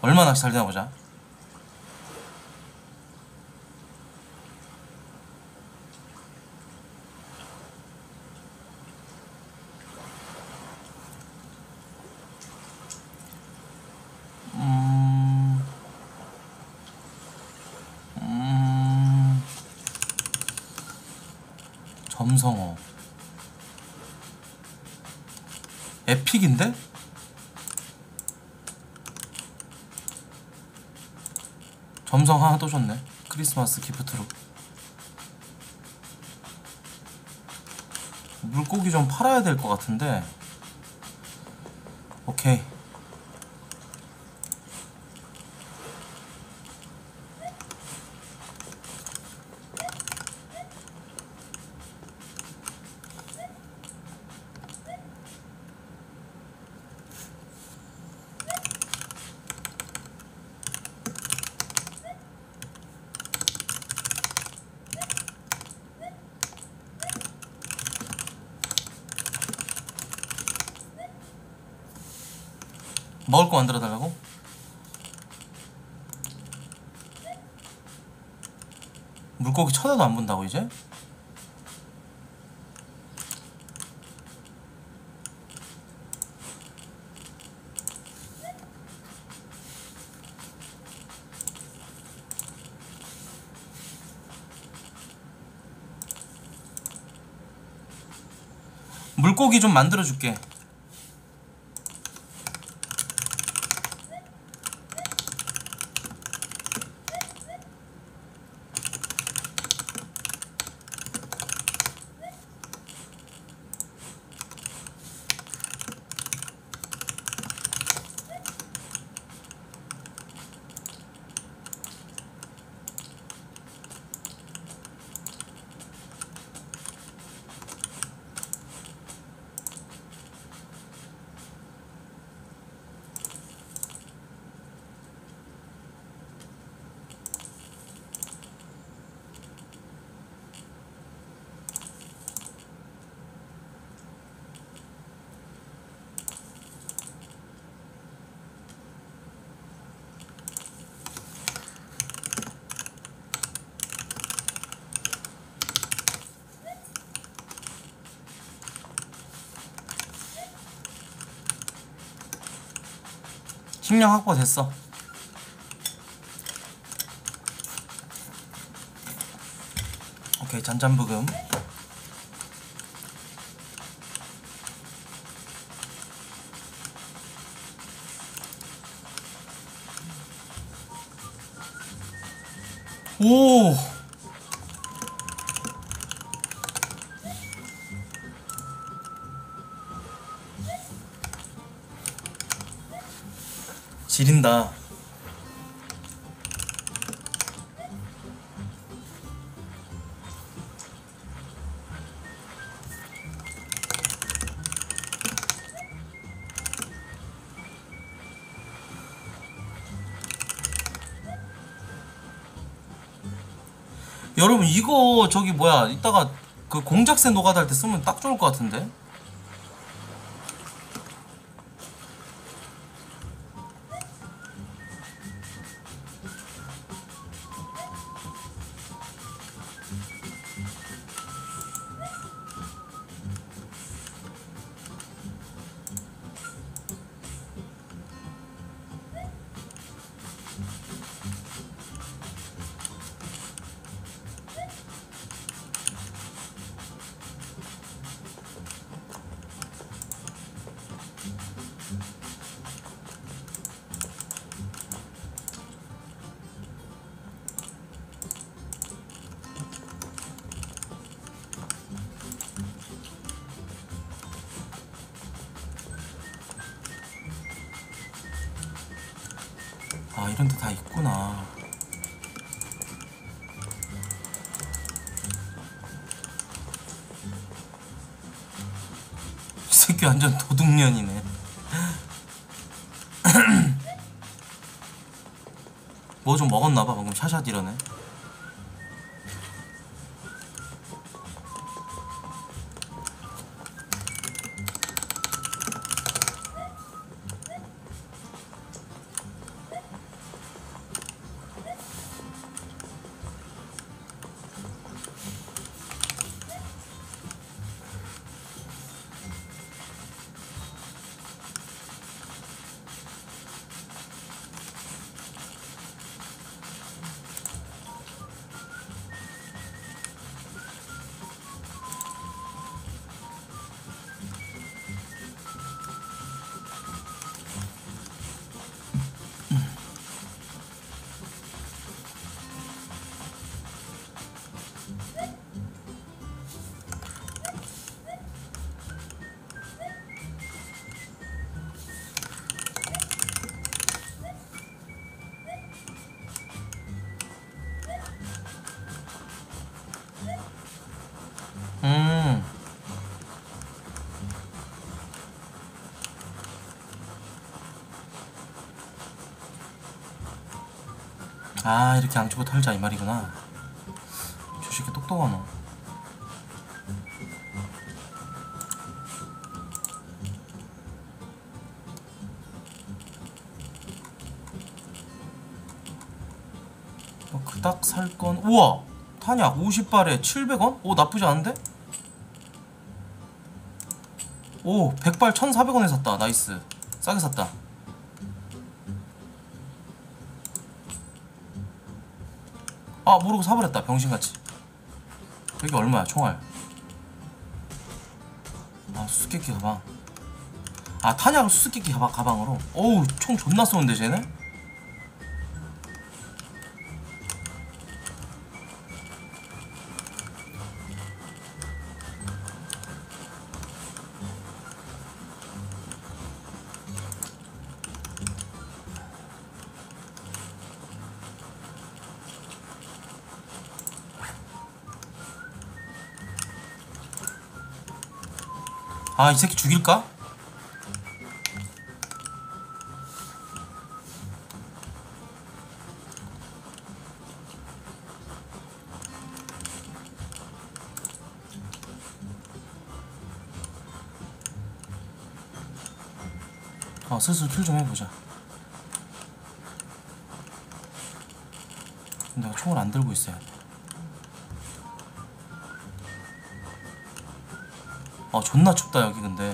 얼마나 잘 되나 보자. 음, 음, 점성어. 에픽인데? 점성 하나 또 줬네. 크리스마스 기프트로. 물고기 좀 팔아야 될 것 같은데. 오케이. 거 만들어 달라고? 물고기 쳐다도 안 본다고 이제? 물고기 좀 만들어 줄게. 식량 확보 됐어. 오케이 잔잔부금. 이거 저기 뭐야 이따가 그 공작새 노가다 할 때 쓰면 딱 좋을 것 같은데 완전 도둑년이네. 뭐 좀 먹었나봐 방금 이러네 아 이렇게 안 주고 털자 이 말이구나. 저 새끼 똑똑하노. 어, 그닥 살 건 우와! 탄약 50발에 700원? 오 나쁘지 않은데? 오 100발 1400원에 샀다. Nice. 싸게 샀다 아 모르고 사버렸다 병신같이. 여기 얼마야 총알? 아 수수께끼 가방. 아 탄약을 수수께끼 가방, 가방으로? 어우 총 존나 쏘는데 쟤네 아 이 새끼 죽일까? 아 슬슬 킬 좀 해보자 내가 총을 안 들고 있어야 아 존나 춥다 여기 근데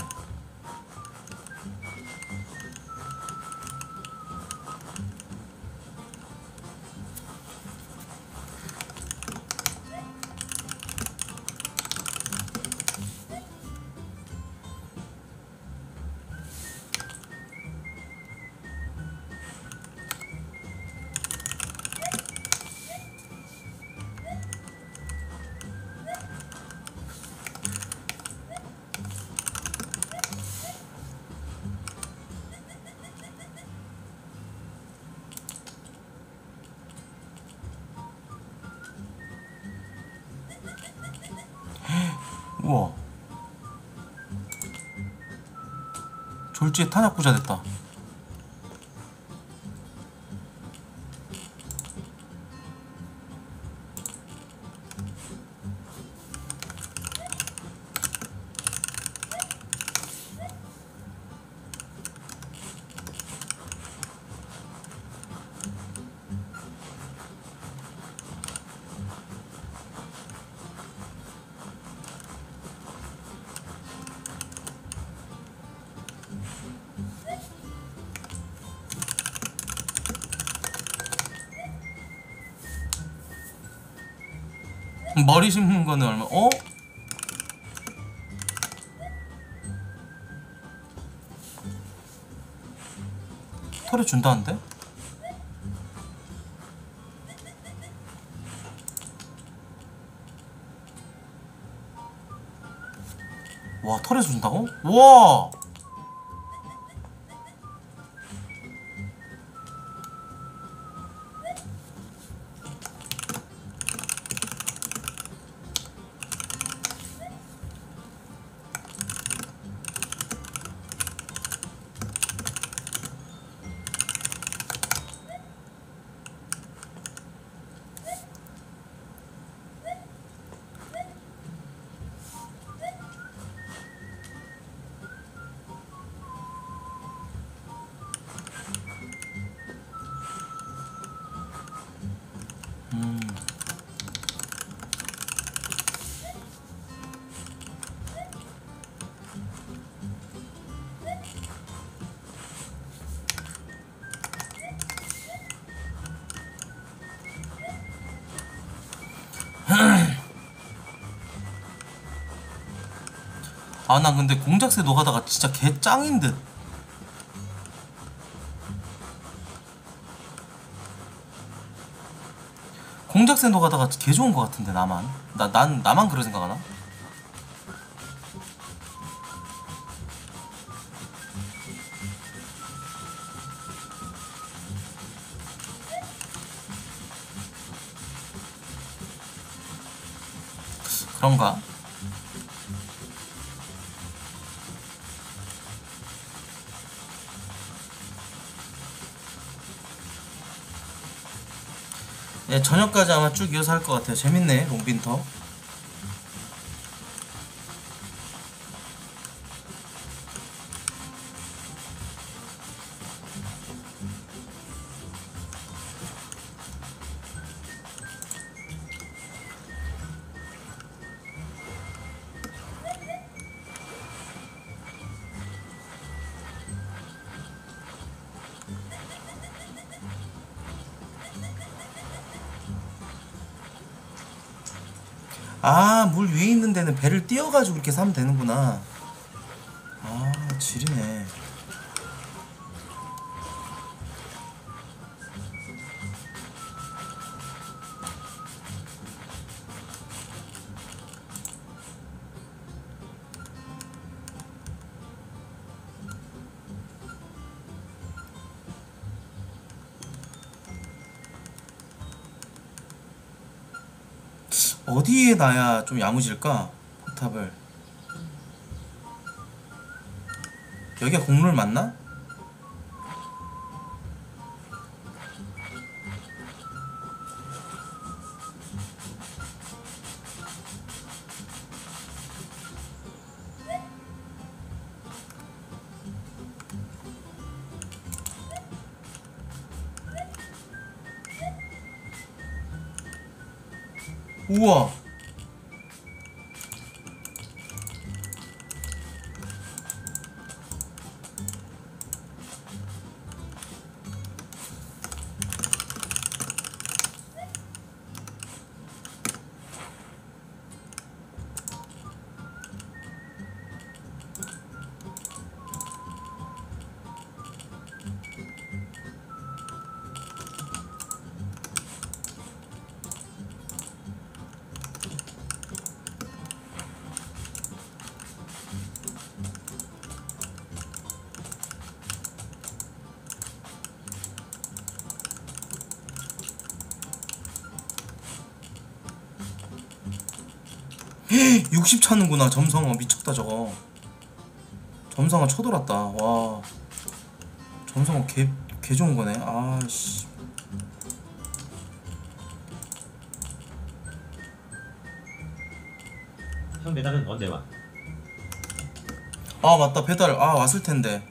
졸지에 탄약 부자 됐다 머리 심는 거는 얼마 어? 털에 준다는데? 와 털에 준다고? 와 아난 근데 공작새 노가다가 진짜 개 짱인 듯 공작새 노가다가 개 좋은 것 같은데 나만 나, 난 나만 그런 생각하나? 그런가? 저녁까지 아마 쭉 이어서 할 것 같아요. 재밌네, 롱빈터. 데는 배를 띄워가지고 이렇게 사면 되는구나. 아, 지리네. 어디에 놔야 좀 야무질까? 포탑을 여기가 곡물 맞나? 60 차는구나. 점성어. 미쳤다 저거. 점성어 쳐돌았다. 와. 점성어 개, 개 좋은 거네. 아씨. 형 배달은 언제 와? 아 맞다. 배달. 아 왔을 텐데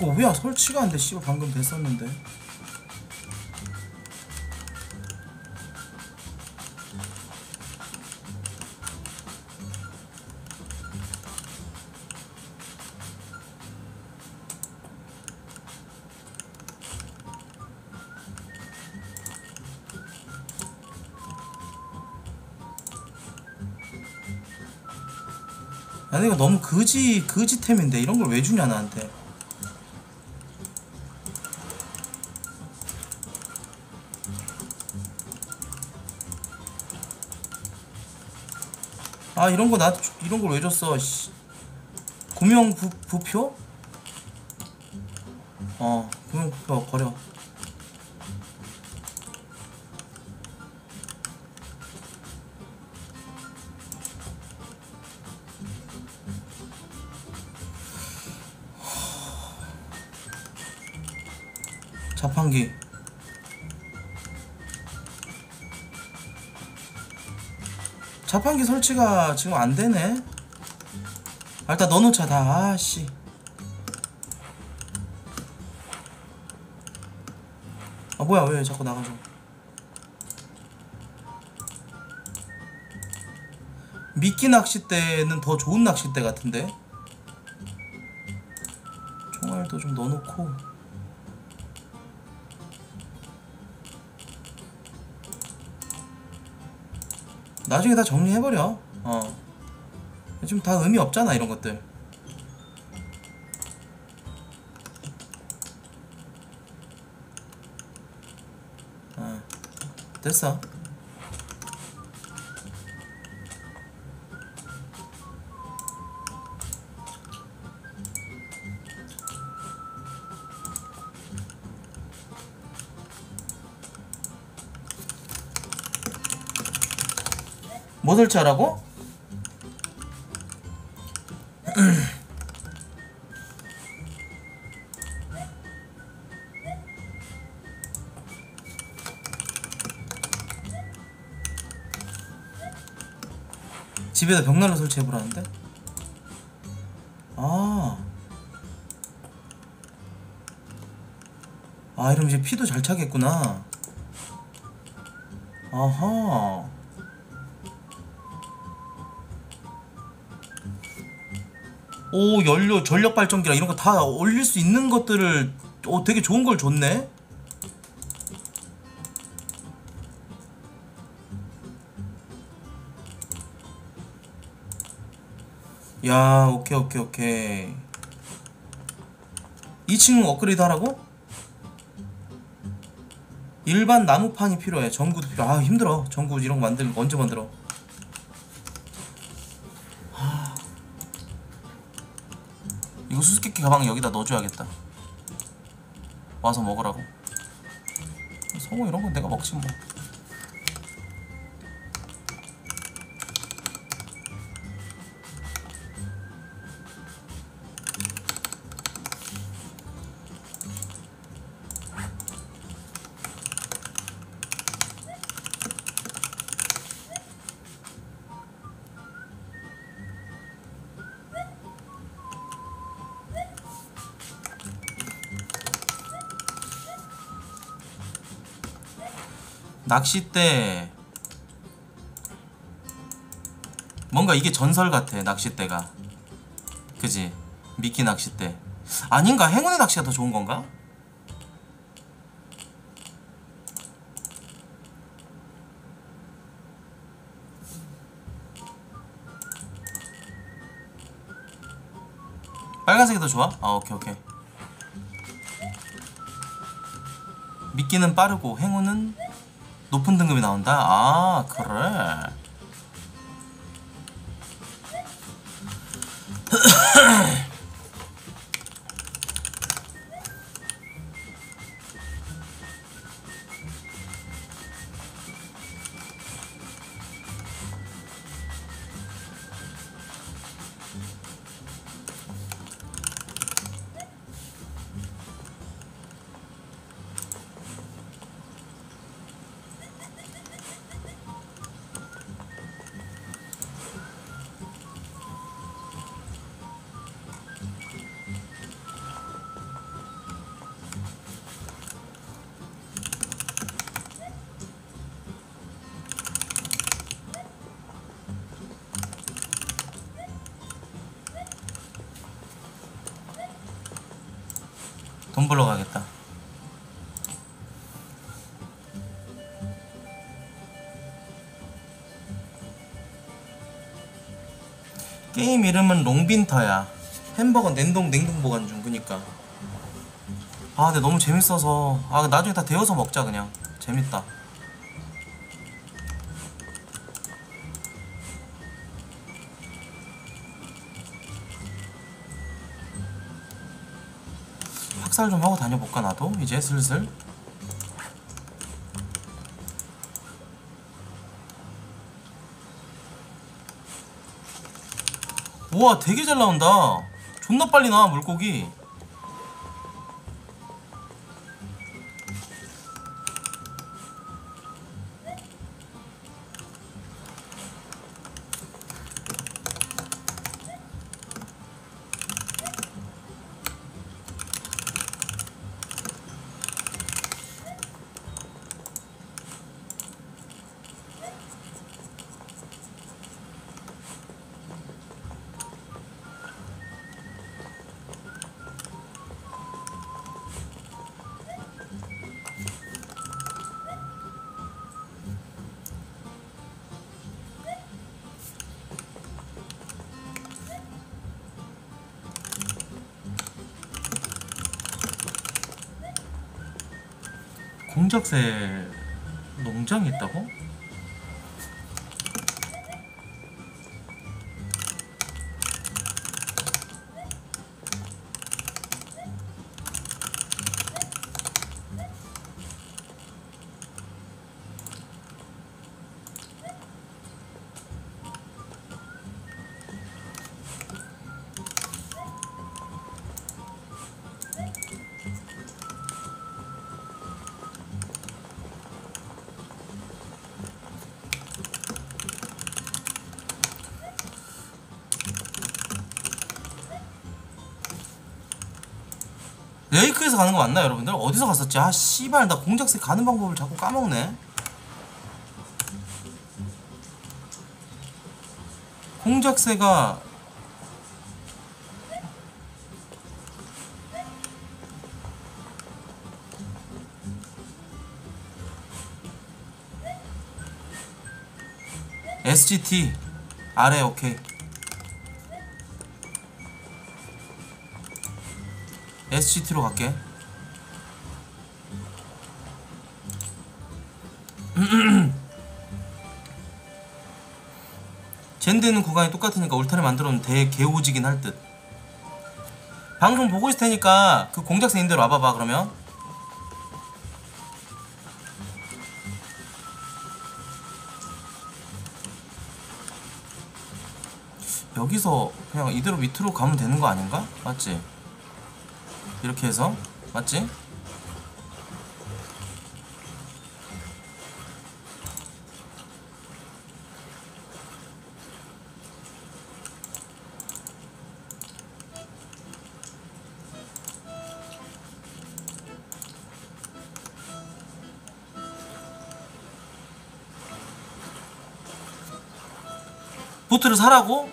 이거 왜 설치가 안 돼? 씨발 방금 됐었는데. 아니 이거 너무 거지 거지템인데 이런 걸 왜 주냐 나한테. 이런 거 나한테 주- 이런 걸 왜 줬어 씨. 구명 부, 부표? 어 구명 부표 버려 자판기 설치가 지금 안 되네. 아, 일단 넣어놓자 다. 아씨. 아 뭐야 왜 자꾸 나가죠? 미끼 낚싯대는 더 좋은 낚싯대 같은데. 총알도 좀 넣어놓고. 나중에 다 정리해버려. 어. 지금 다 의미 없잖아 이런 것들. 어. 됐어. 뭐 설치하라고? 집에다 벽난로 설치해보라는데? 아. 아, 이러면 이제 피도 잘 차겠구나. 아하. 오, 연료, 전력 발전기랑 이런 거 다 올릴 수 있는 것들을 오, 되게 좋은 걸 줬네? 야, 오케이, 오케이, 오케이. 2층 업그레이드 하라고? 일반 나무판이 필요해. 전구도 필요. 아, 힘들어. 전구 이런 거 만들면 언제 만들어? 이거 수수께끼 가방 여기다 넣어줘야겠다. 와서 먹으라고. 성우 이런 건 내가 먹지 뭐. 낚싯대 뭔가 이게 전설 같아 낚싯대가. 그지? 미끼 낚싯대 아닌가? 행운의 낚시가 더 좋은 건가? 빨간색이 더 좋아? 아 오케이 오케이. 미끼는 빠르고 행운은 높은 등급이 나온다? 아 그래 게임 이름은 롱빈터야. 햄버거 냉동 냉동 보관 중 그니까. 아 근데 너무 재밌어서. 아 나중에 다 데워서 먹자 그냥. 재밌다. 학살 좀 하고 다녀볼까 나도? 이제 슬슬? 우와 되게 잘 나온다. 존나 빨리 나와 물고기 공작새 농장이 있다고? 가는 거 맞나 여러분들? 어디서 갔었지? 아 씨발 나 공작새 가는 방법을 자꾸 까먹네 공작새가 SGT 아래 오케이 SGT로 갈게. 젠드는 구간이 똑같으니까 울타리 만들어놓으면 대 개오지긴 할 듯. 방송 보고 있을 테니까 그 공작새 인대로 와봐봐 그러면. 여기서 그냥 이대로 밑으로 가면 되는 거 아닌가? 맞지? 이렇게 해서 맞지? 보트를 사라고?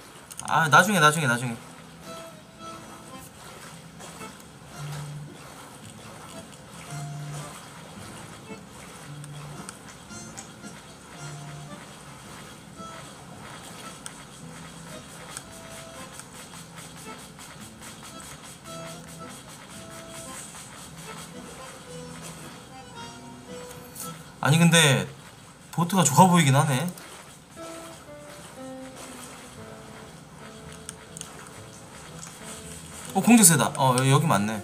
아 나중에 나중에 나중에 아니 근데 보트가 좋아 보이긴 하네. 어 공작새다. 어 여- 여기 맞네.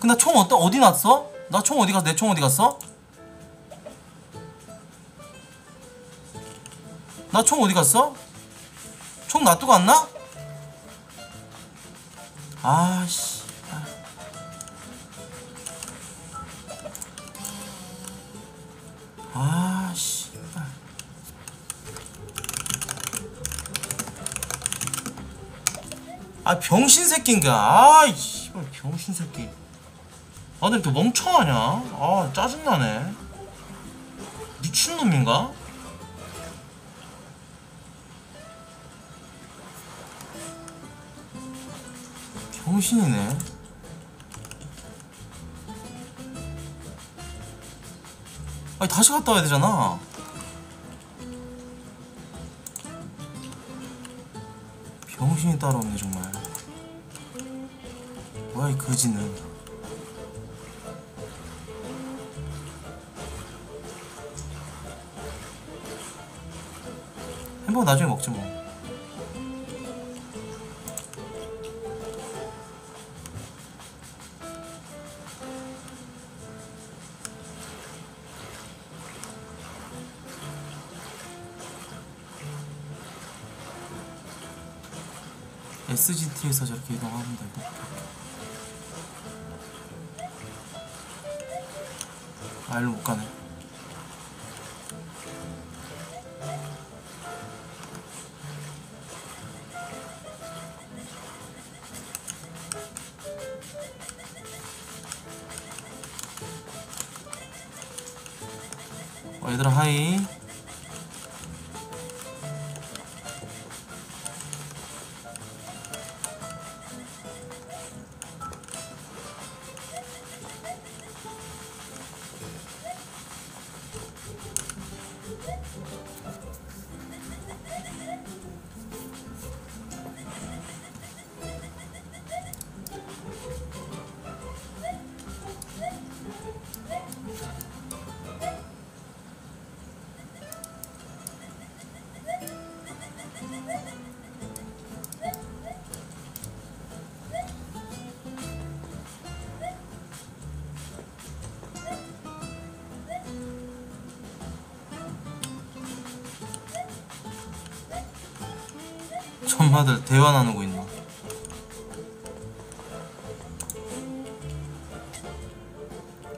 근데 총 어디 어디 놨어? 나 총 어디 갔어? 내 총 어디 갔어? 나 총 어디 갔어? 총 놔두고 왔나? 아씨. 아씨. 아 병신 새끼인가? 아이 병신 새끼. 아, 근데 이렇게 멍청하냐? 아, 짜증나네. 미친놈인가? 병신이네. 아니, 다시 갔다 와야 되잖아. 병신이 따로 없네 정말 뭐야 이 거지는 햄버거 나중에 먹지 뭐 SGT에서 저렇게 이동합니다. 이렇게. 아, 일로 못 가네. 대화 나누고 있나?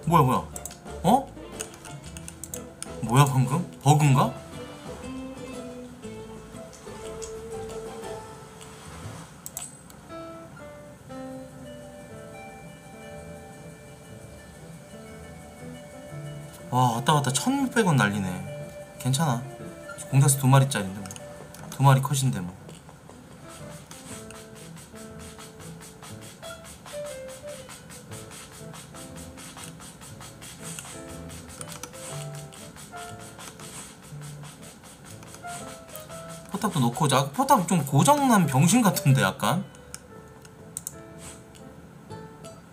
뭐야 뭐야? 어? 뭐야 방금? 버그인가? 와 왔다 갔다 1600원 날리네 괜찮아 공작수 두 마리짜리인데 뭐. 두 마리 컷인데 뭐 오자. 포탑 좀 고장난 병신 같은데 약간.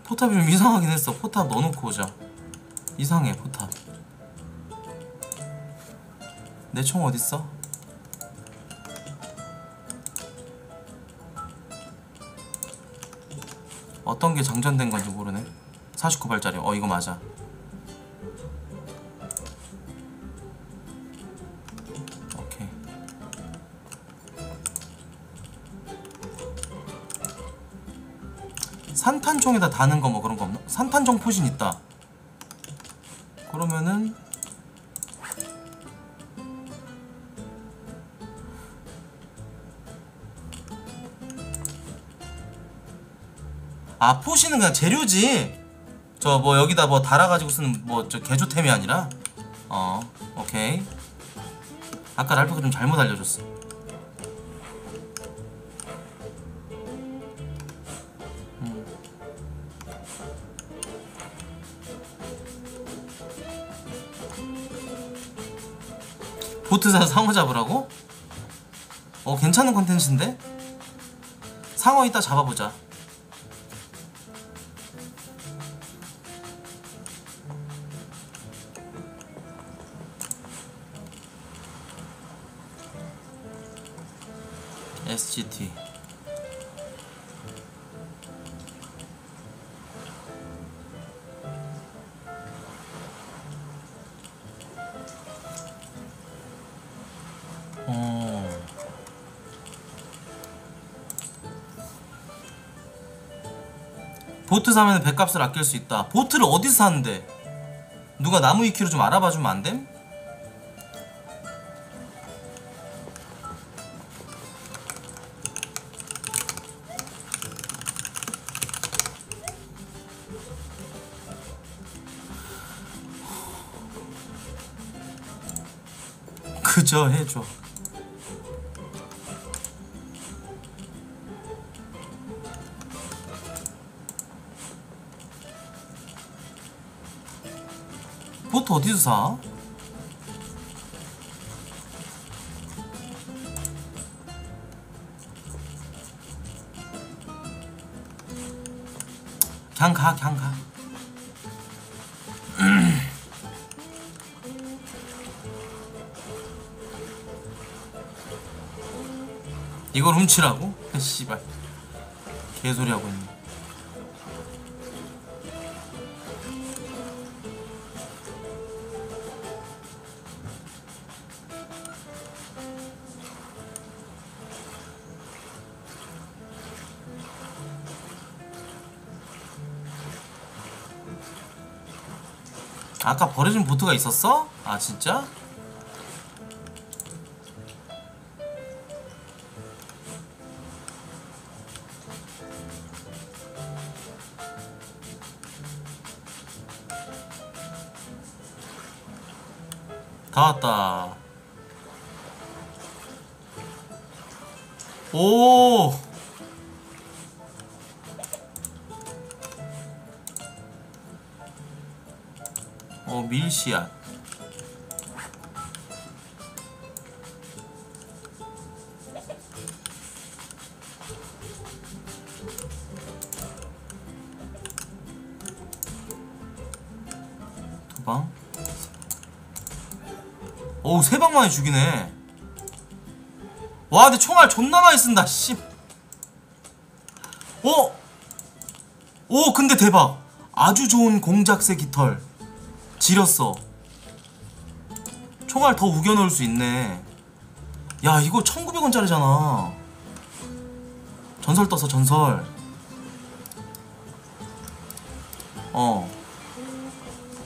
포탑이 좀 이상하긴 했어. 포탑 넣어놓고 오자. 이상해 포탑. 내 총 어딨어? 어떤 게 장전된 건지 모르네. 49발짜리. 어 이거 맞아 산탄총에다 다는 거 뭐 그런 거 없나? 산탄총 포신 있다. 그러면은 아 포신은 그냥 재료지. 저 뭐 여기다 뭐 달아가지고 쓰는 뭐 저 개조템이 아니라. 어 오케이. 아까 랄프가 좀 잘못 알려줬어 보트 사서 상어 잡으라고? 어 괜찮은 컨텐츠인데? 상어 이따 잡아보자 보트 사면 배값을 아낄 수 있다. 보트를 어디서 사는데? 누가 나무 위키로 좀 알아봐 주면 안 됨? 그저 해줘. 컴퓨터 어디서 사? 그냥 가 그냥 가 이걸 훔치라고? 씨발 개소리하고 있네 아까 버려진 보트가 있었어? 아 진짜? 씨앗. 도방. 어우 세 방만에 죽이네 와 근데 총알 존나 많이 쓴다 씨 어? 오 근데 대박 아주 좋은 공작새 깃털 지렸어. 총알 더 우겨 넣을 수 있네. 야 이거 1900원짜리잖아. 전설 떴어 전설. 어.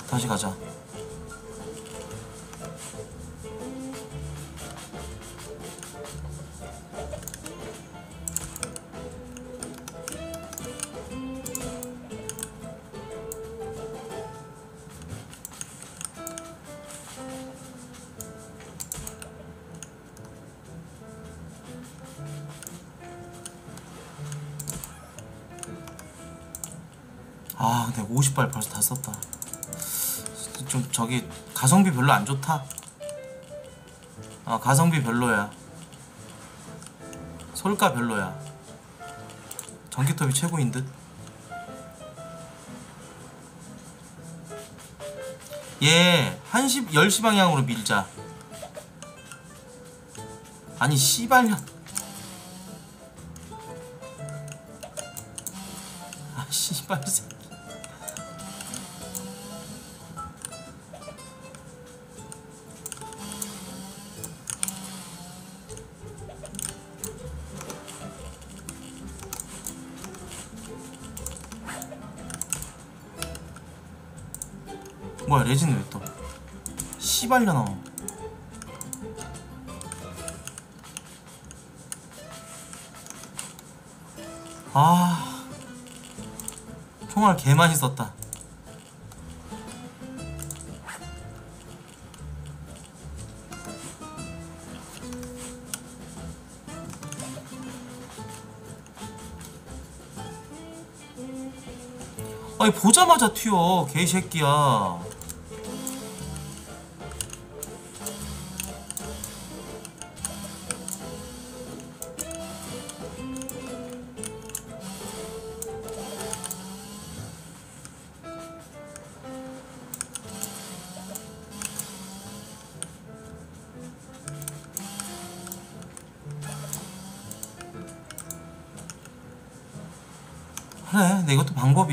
다시 가자 50발 벌써 다 썼다. 좀 저기 가성비 별로 안 좋다. 아 가성비 별로야. 솔가 별로야. 전기톱이 최고인 듯. 얘 1시 10시 방향으로 밀자. 아니 씨발년 아 씨발. 새 씨발려나 아 총알 개 많이 썼다. 아니 보자마자 튀어 개새끼야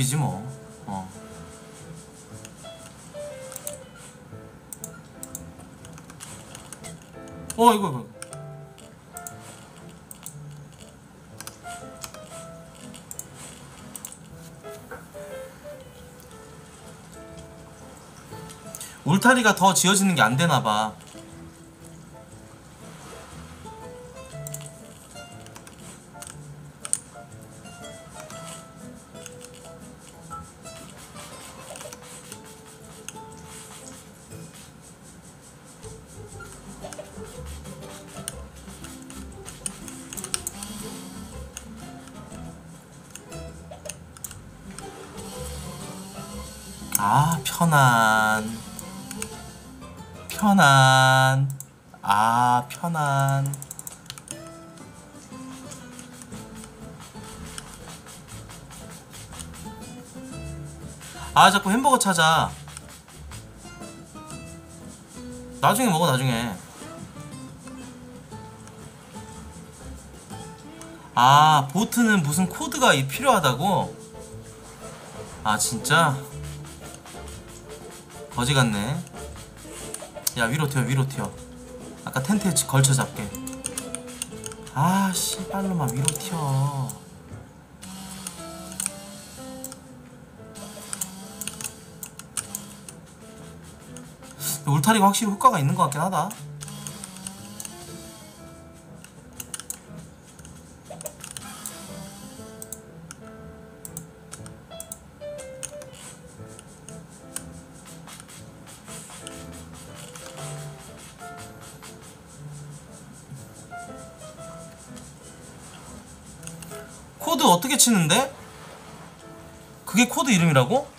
방법이지 뭐. 어. 어, 이거 이거. 울타리가 더 지어지는 게 안 되나 봐. 찾아. 나중에 먹어 나중에. 아 보트는 무슨 코드가 이- 필요하다고? 아 진짜? 거지 같네. 야 위로 튀어 위로 튀어. 아까 텐트에 지- 걸쳐 잡게. 아 씨발로만 위로 튀어 울타리가 확실히 효과가 있는 것 같긴 하다 코드 어떻게 치는데? 그게 코드 이름이라고?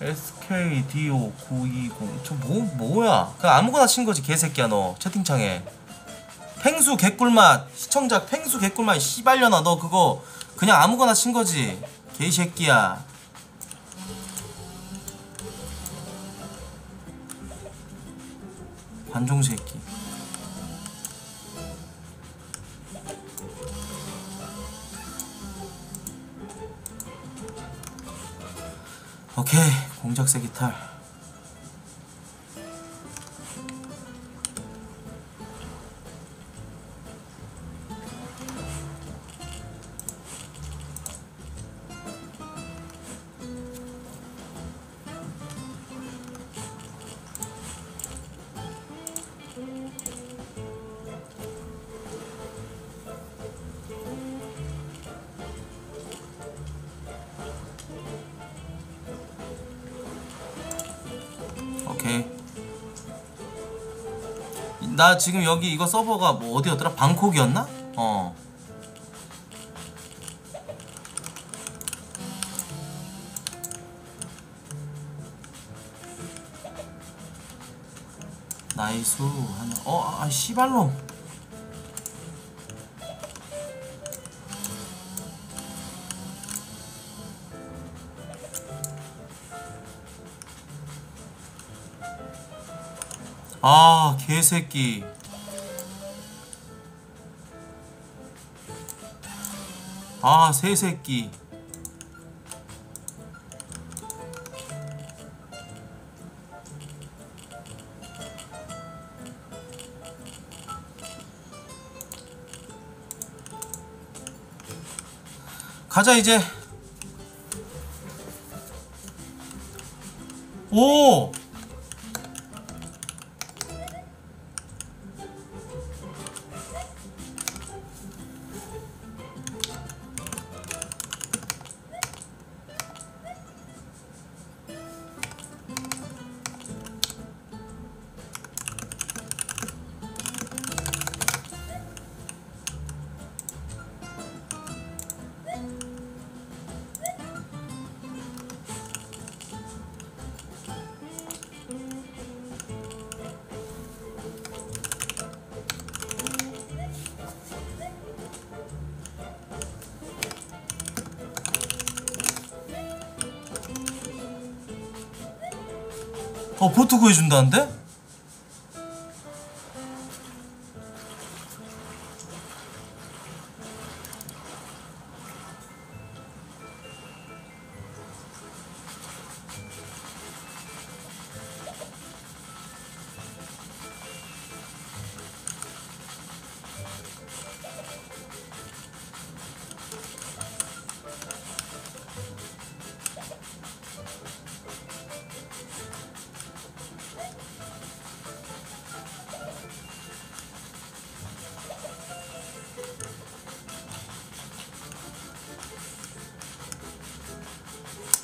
SKDO920 저 뭐, 뭐야? 그 아무거나 친 거지 개새끼야 너. 채팅창에. 펭수 개꿀맛. 시청자 펭수 개꿀맛 씨발려나 너 그거 그냥 아무거나 친 거지. 개새끼야. 관종 새끼. 오케이 공작새 기탈 나 지금 여기 이거 서버가 뭐 어디였더라? 방콕이었나? 어 나이수 하나 어 아 씨발놈 개새끼. 아 새새끼. 가자 이제 구해준다는데?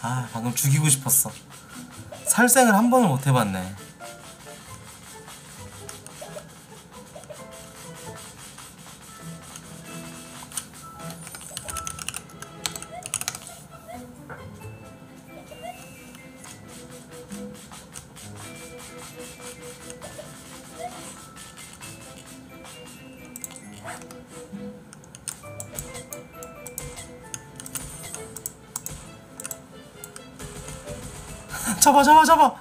아 방금 죽이고 싶었어. 살생을 한 번을 못 해봤네 잡아 잡아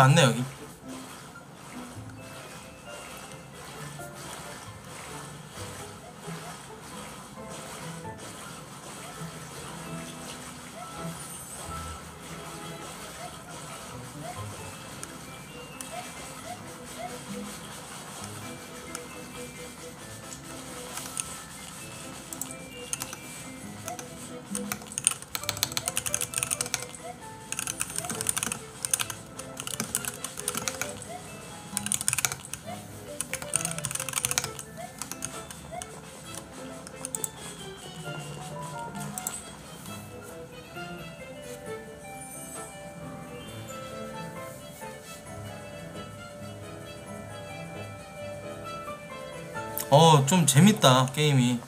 맞네 좀 재밌다 게임이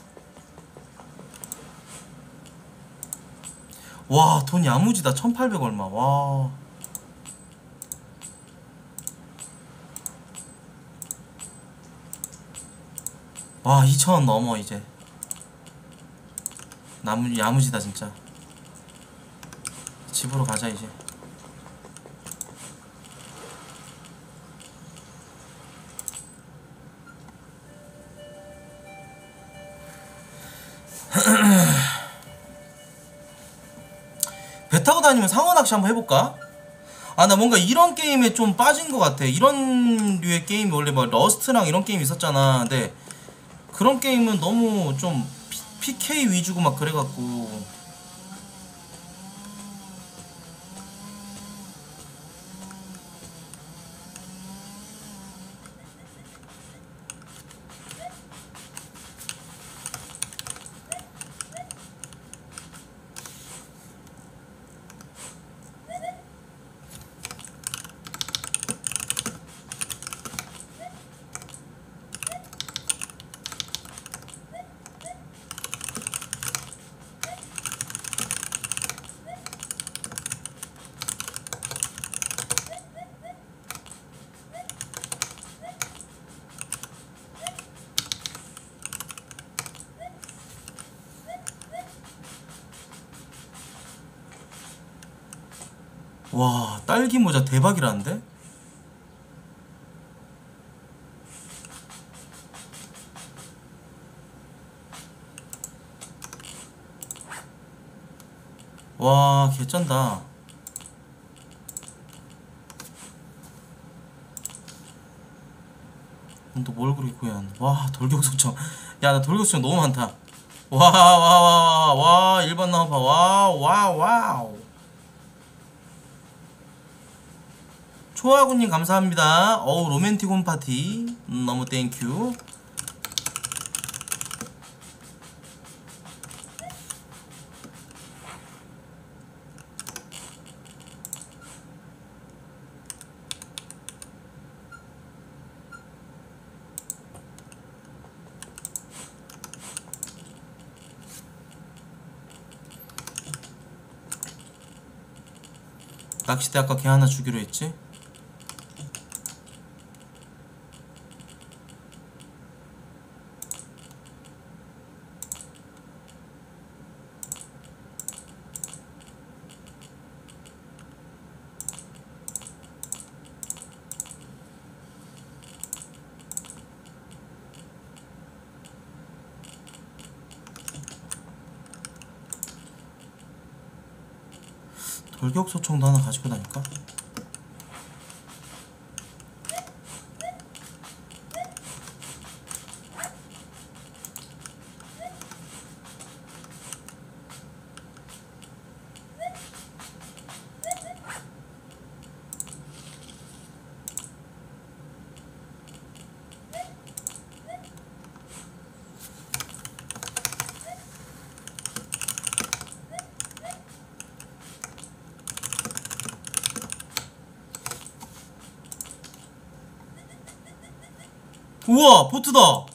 와 돈 야무지다 1800 얼마 와 와, 2,000원 넘어 이제. 나무 야무지다 진짜. 집으로 가자 이제. 다니면 상어 낚시 한번 해볼까? 아 나 뭔가 이런 게임에 좀 빠진 것 같아. 이런 류의 게임이 원래 막 Rust랑 이런 게임 있었잖아. 근데 그런 게임은 너무 좀 피, PK 위주고 막 그래갖고 와 딸기 모자 대박이라는데? 와 개쩐다 또뭘 그렇게 구해야 와 돌격소청 야 나 돌격소청 너무 많다 와 와 와 와와 일반 나와봐 와와 와우 초아군님 감사합니다. 어우 로맨틱 홈파티. 음, 너무 땡큐. 낚시대 아까 걔 하나 주기로 했지? 소총도 하나 가지고 다닐까? 보트다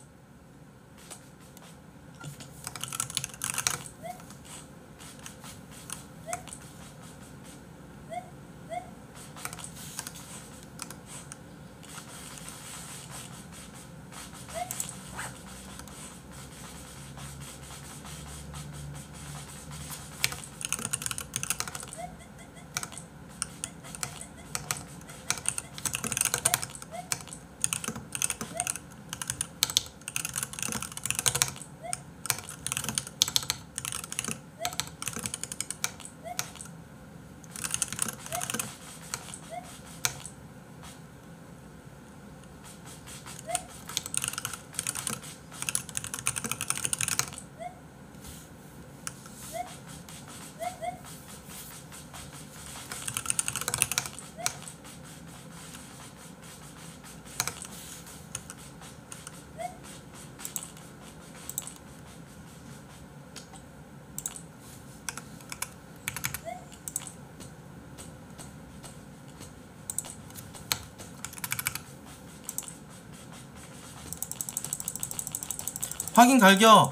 확인 갈겨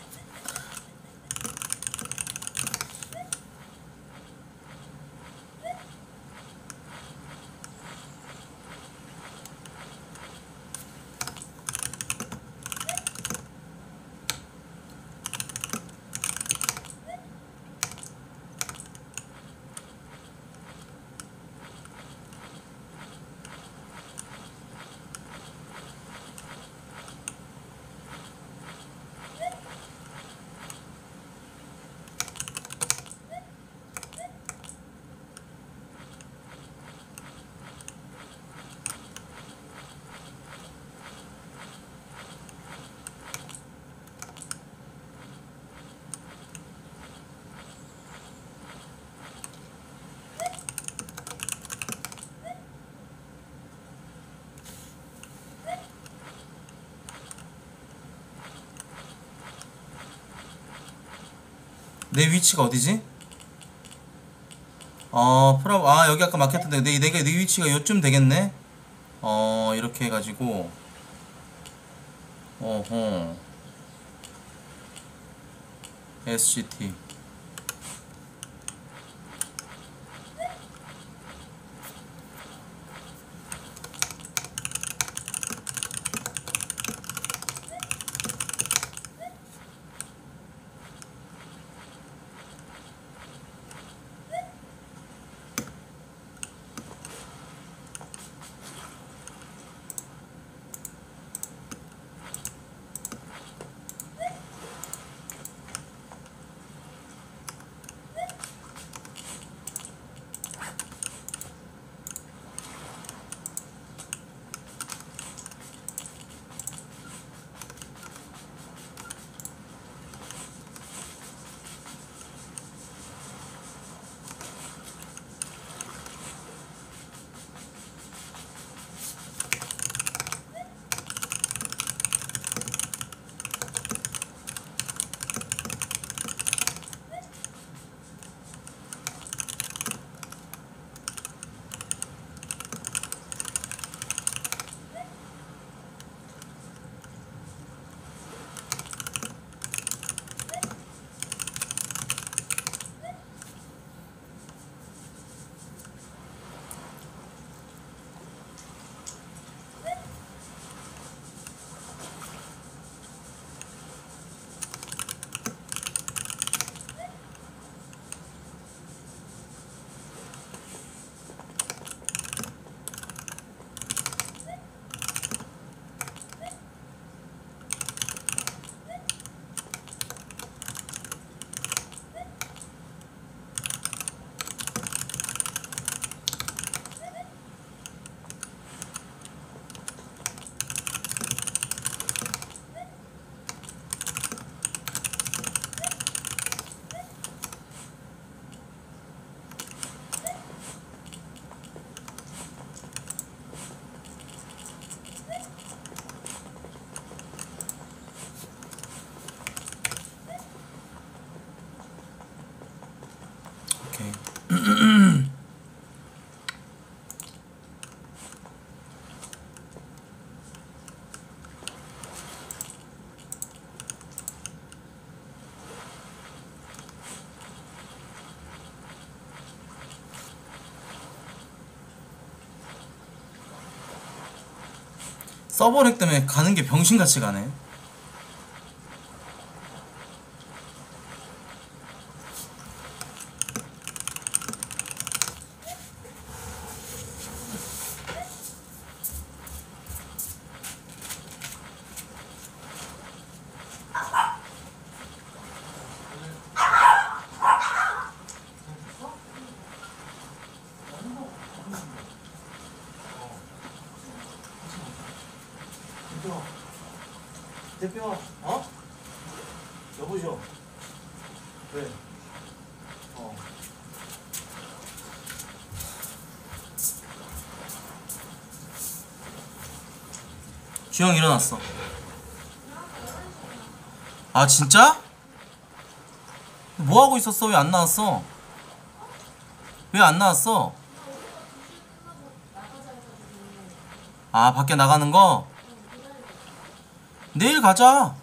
내 위치가 어디지? 어 프라 아 여기 아까 막혔던데 내 내가 내 위치가 요쯤 되겠네. 어 이렇게 해가지고 어허 SCT 서버렉 때문에 가는 게 병신같이 가네 주영 일어났어 아 진짜? 뭐 하고 있었어? 왜 안 나왔어? 왜 안 나왔어? 아 밖에 나가는 거? 내일 가자.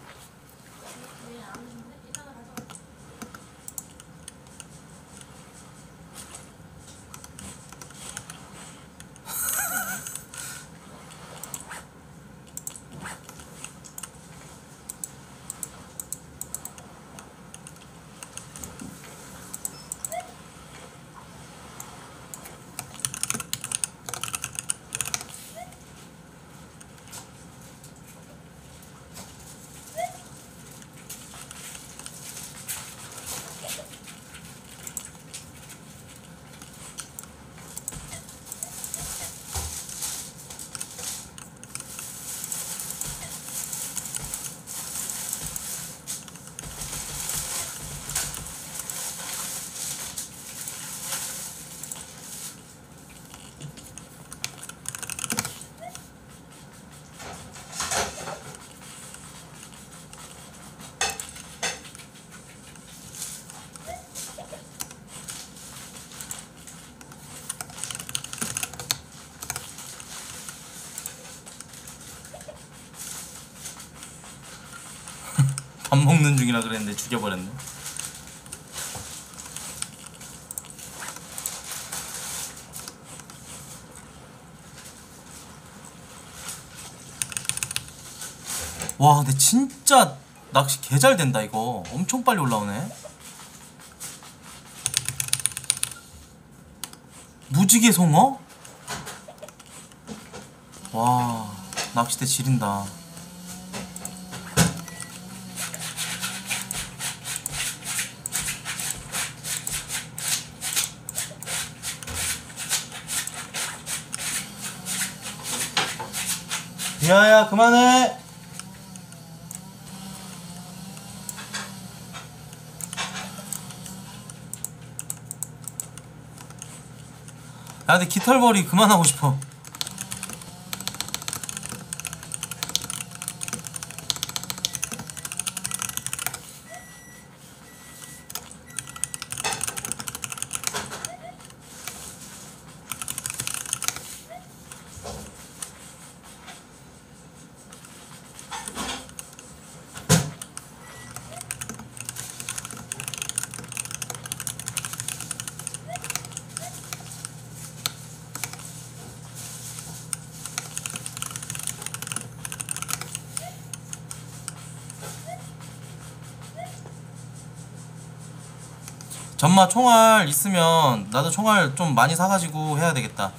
먹는 중이라 그랬는데 죽여버렸네. 와, 근데 진짜 낚시 개 잘 된다 이거. 엄청 빨리 올라오네. 무지개 송어? 와, 낚싯대 지린다. 야야 그만해. 야 근데 깃털머리 그만하고 싶어 전마 총알 있으면 나도 총알 좀 많이 사가지고 해야 되겠다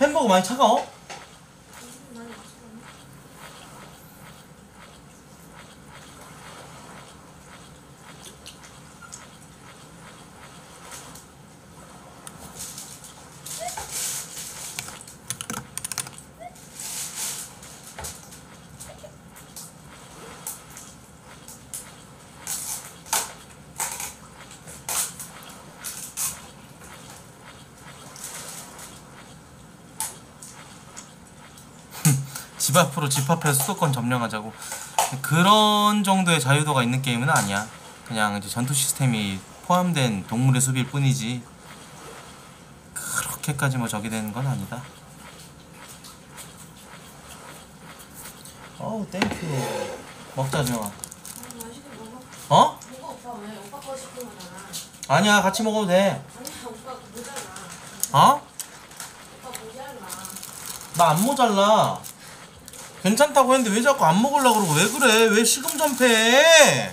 햄버거 많이 차가워? 집 앞으로 집 앞에서 수도권 점령하자고. 그런 정도의 자유도가 있는 게임은 아니야. 그냥 이제 전투 시스템이 포함된 동물의 숲일 뿐이지. 그렇게까지 뭐 저기 되는 건 아니다. 어우 thank you. 먹자 정아. 먹어. 어? 아니야 같이 먹어도 돼. 어? 나 안 모자라 괜찮다고 했는데 왜 자꾸 안 먹으려고 그러고 왜 그래 왜 시금전패해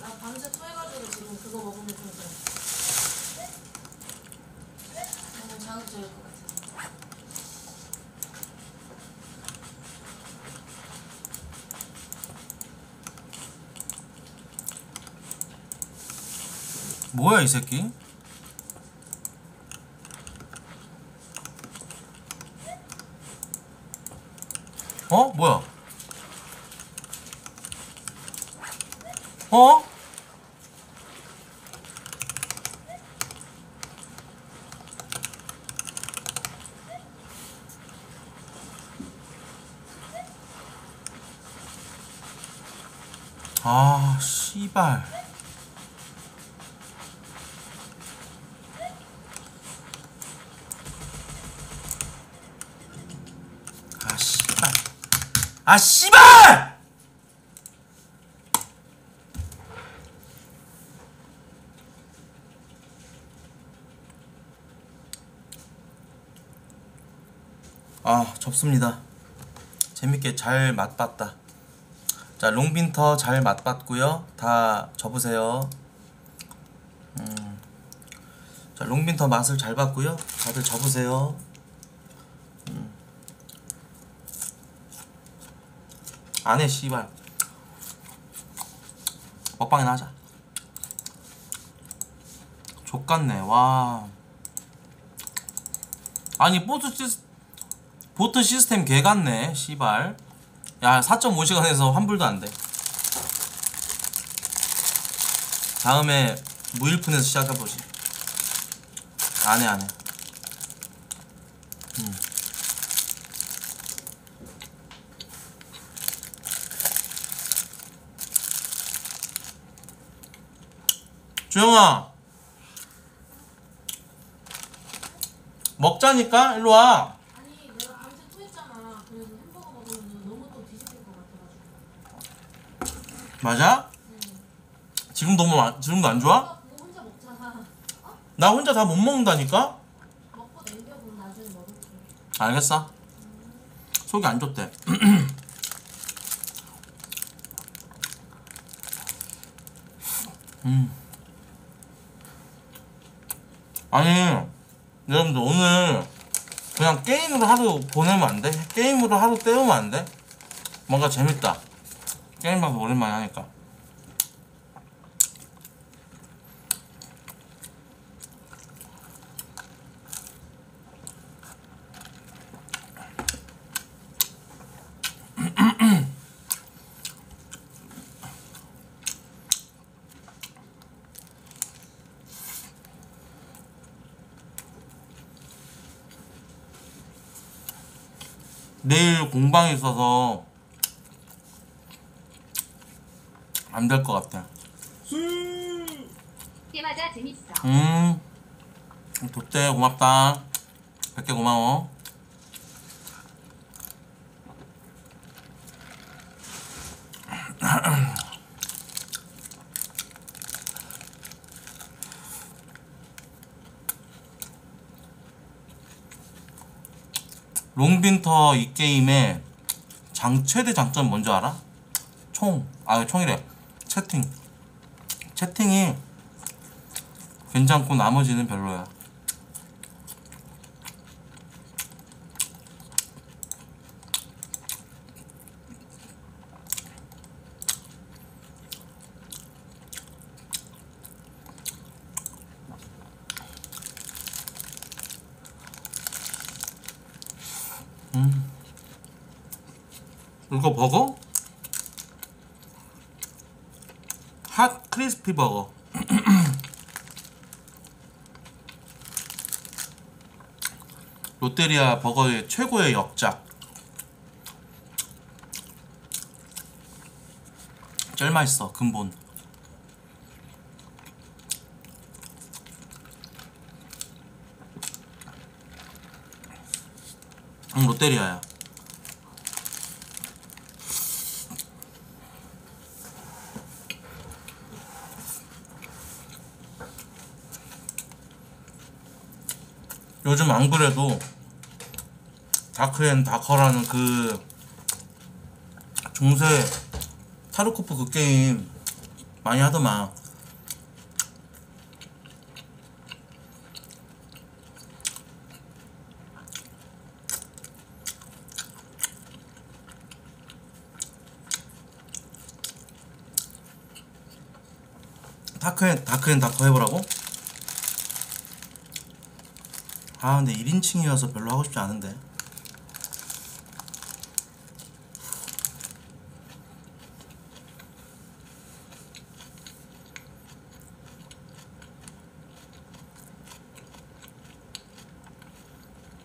나 밤새 토해가지고 지금 그거 먹으면 좀 그래. 너무 자극적일 것 같아. 뭐야 이 새끼 어? 뭐야 어? 아 씨발 아 씨발 아 씨발! 아 접습니다. 재밌게 잘 맛봤다. 자 롱빈터 잘 맛봤고요. 다 접으세요. 음. 자 롱빈터 맛을 잘 봤고요. 다들 접으세요 안해 씨발. 먹방이나 하자. 족같네. 와. 아니 보트 시스 보트 시스템 개같네 씨발. 야 4.5시간에서 환불도 안돼. 다음에 무일푼에서 시작해보지. 안해 안해 주영아 먹자니까 일로 와 아니 내가 밤새 토했잖아. 그래서 햄버거 먹으면 너무 또 뒤집힐 것 같아가지고. 맞아? 지금 너무 안- 지금도 안 좋아? 혼자 먹잖아. 어? 나 혼자 다 못 먹는다니까? 먹고 남겨보면 나중에 먹을게. 알겠어 속이 안 좋대 음. 아니 여러분들 오늘 그냥 게임으로 하루 보내면 안 돼? 게임으로 하루 때우면 안 돼? 뭔가 재밌다 게임 방송 오랜만에 하니까 공방이 있어서 안 될 것 같아. 때마다 재밌어. 음, 돗대 고맙다. 100개 고마워. 롱빈터 이 게임의 장 최대 장점 뭔지 알아? 총, 아 총이래. 채팅. 채팅이 괜찮고 나머지는 별로야. 이거 버거? 핫 크리스피 버거. 롯데리아 버거의 최고의 역작. 제일 맛있어 근본. 응 롯데리아야. 요즘 안 그래도 다크앤 다커라는 그 중세 타르코프 그 게임 많이 하더만 다크앤 다크앤 다커 해보라고? 아 근데 1인칭이어서 별로 하고 싶지 않은데.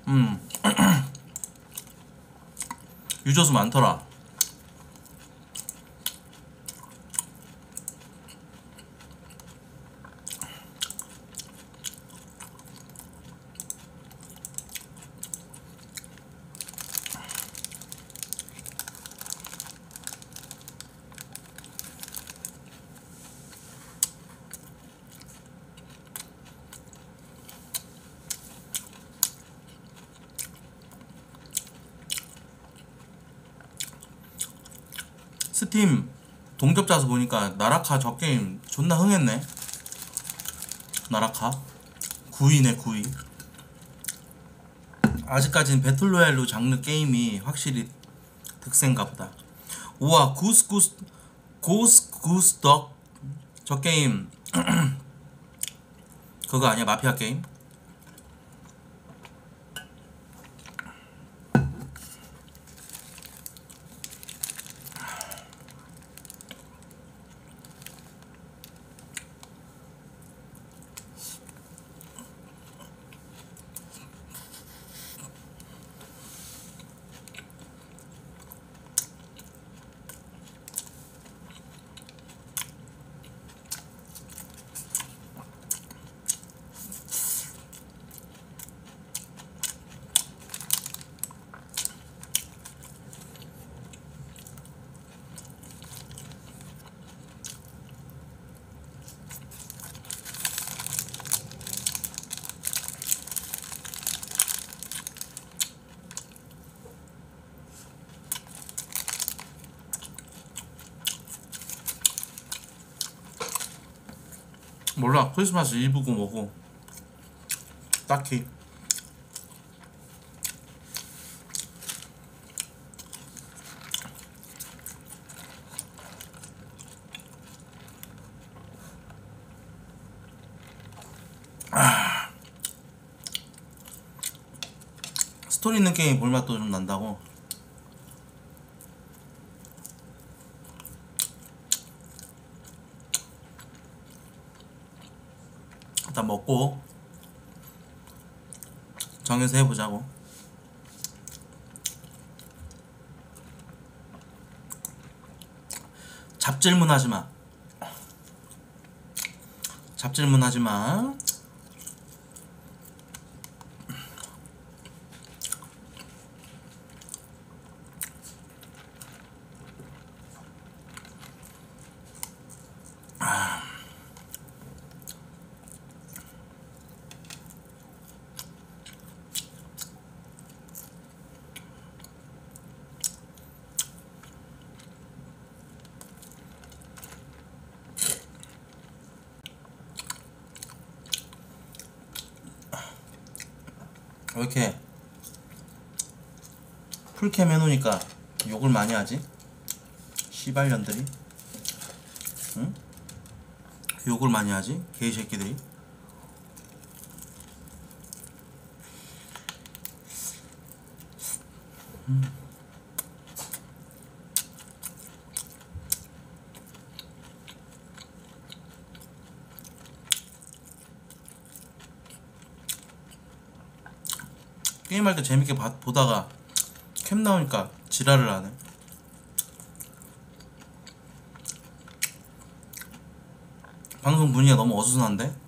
음. 유저수 많더라 스팀 동접자 수 보니까 나라카 저 게임 존나 흥했네. 나라카. 9위네 9위. 아직까지는 battle royale로 장르 게임이 확실히 득세인가 보다. 우와 Goose Goose 고스 Goose Duck 저 게임. 그거 아니야? 마피아 게임? 몰라 크리스마스 이브고 뭐고. 딱히. 아. 스토리 있는 게임 볼맛도 좀 난다고 일단 먹고 정해서 해보자고. 잡질문 하지마. 잡질문 하지마 이렇게 풀캠 해놓으니까 욕을 많이 하지? 씨발년들이 응? 욕을 많이 하지? 개새끼들이 때 재밌게 봐- 보다가 캠 나오니까 지랄을 하네. 방송 분위기가 너무 어수선한데?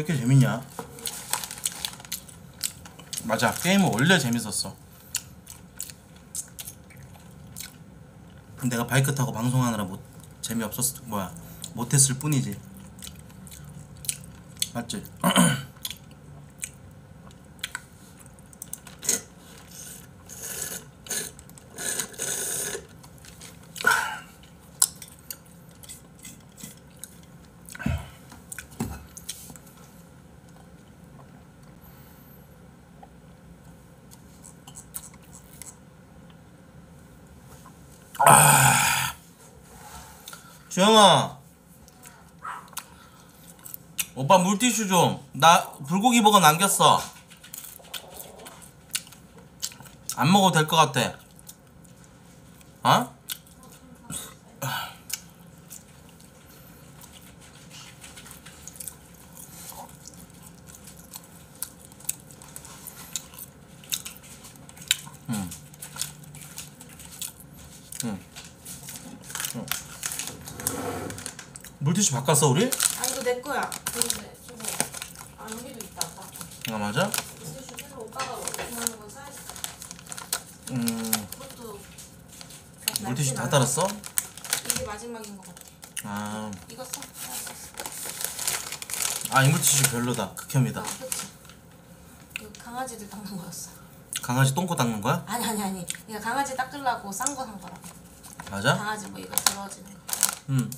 이렇게 재밌냐? 맞아 게임은 원래 재밌었어. 내가 바이크 타고 방송하느라 못 재미없었 뭐야 못했을 뿐이지. 맞지? 주영아 오빠 물 티슈 좀 나 불고기 버거 남겼어 안 먹어도 될 것 같아 어? 응. 응. 응. 물티슈 바꿨어 우리? 아 이거 내 거야. 여기도 있다. 아 맞아? 음 물티슈 다? 않아. 이게 마지막인 것 같아. 아, 이거 써. 아 이물티슈 별로다 극혐이다 아 그치. 이거 강아지들 닦는 거였어. 강아지 똥꼬 닦는 거야? 아니 아니 아니. 이거 강아지 닦으려고 싼 거 산 거라고. 맞아? 강아지 뭐 이거 더러워지는 거. 음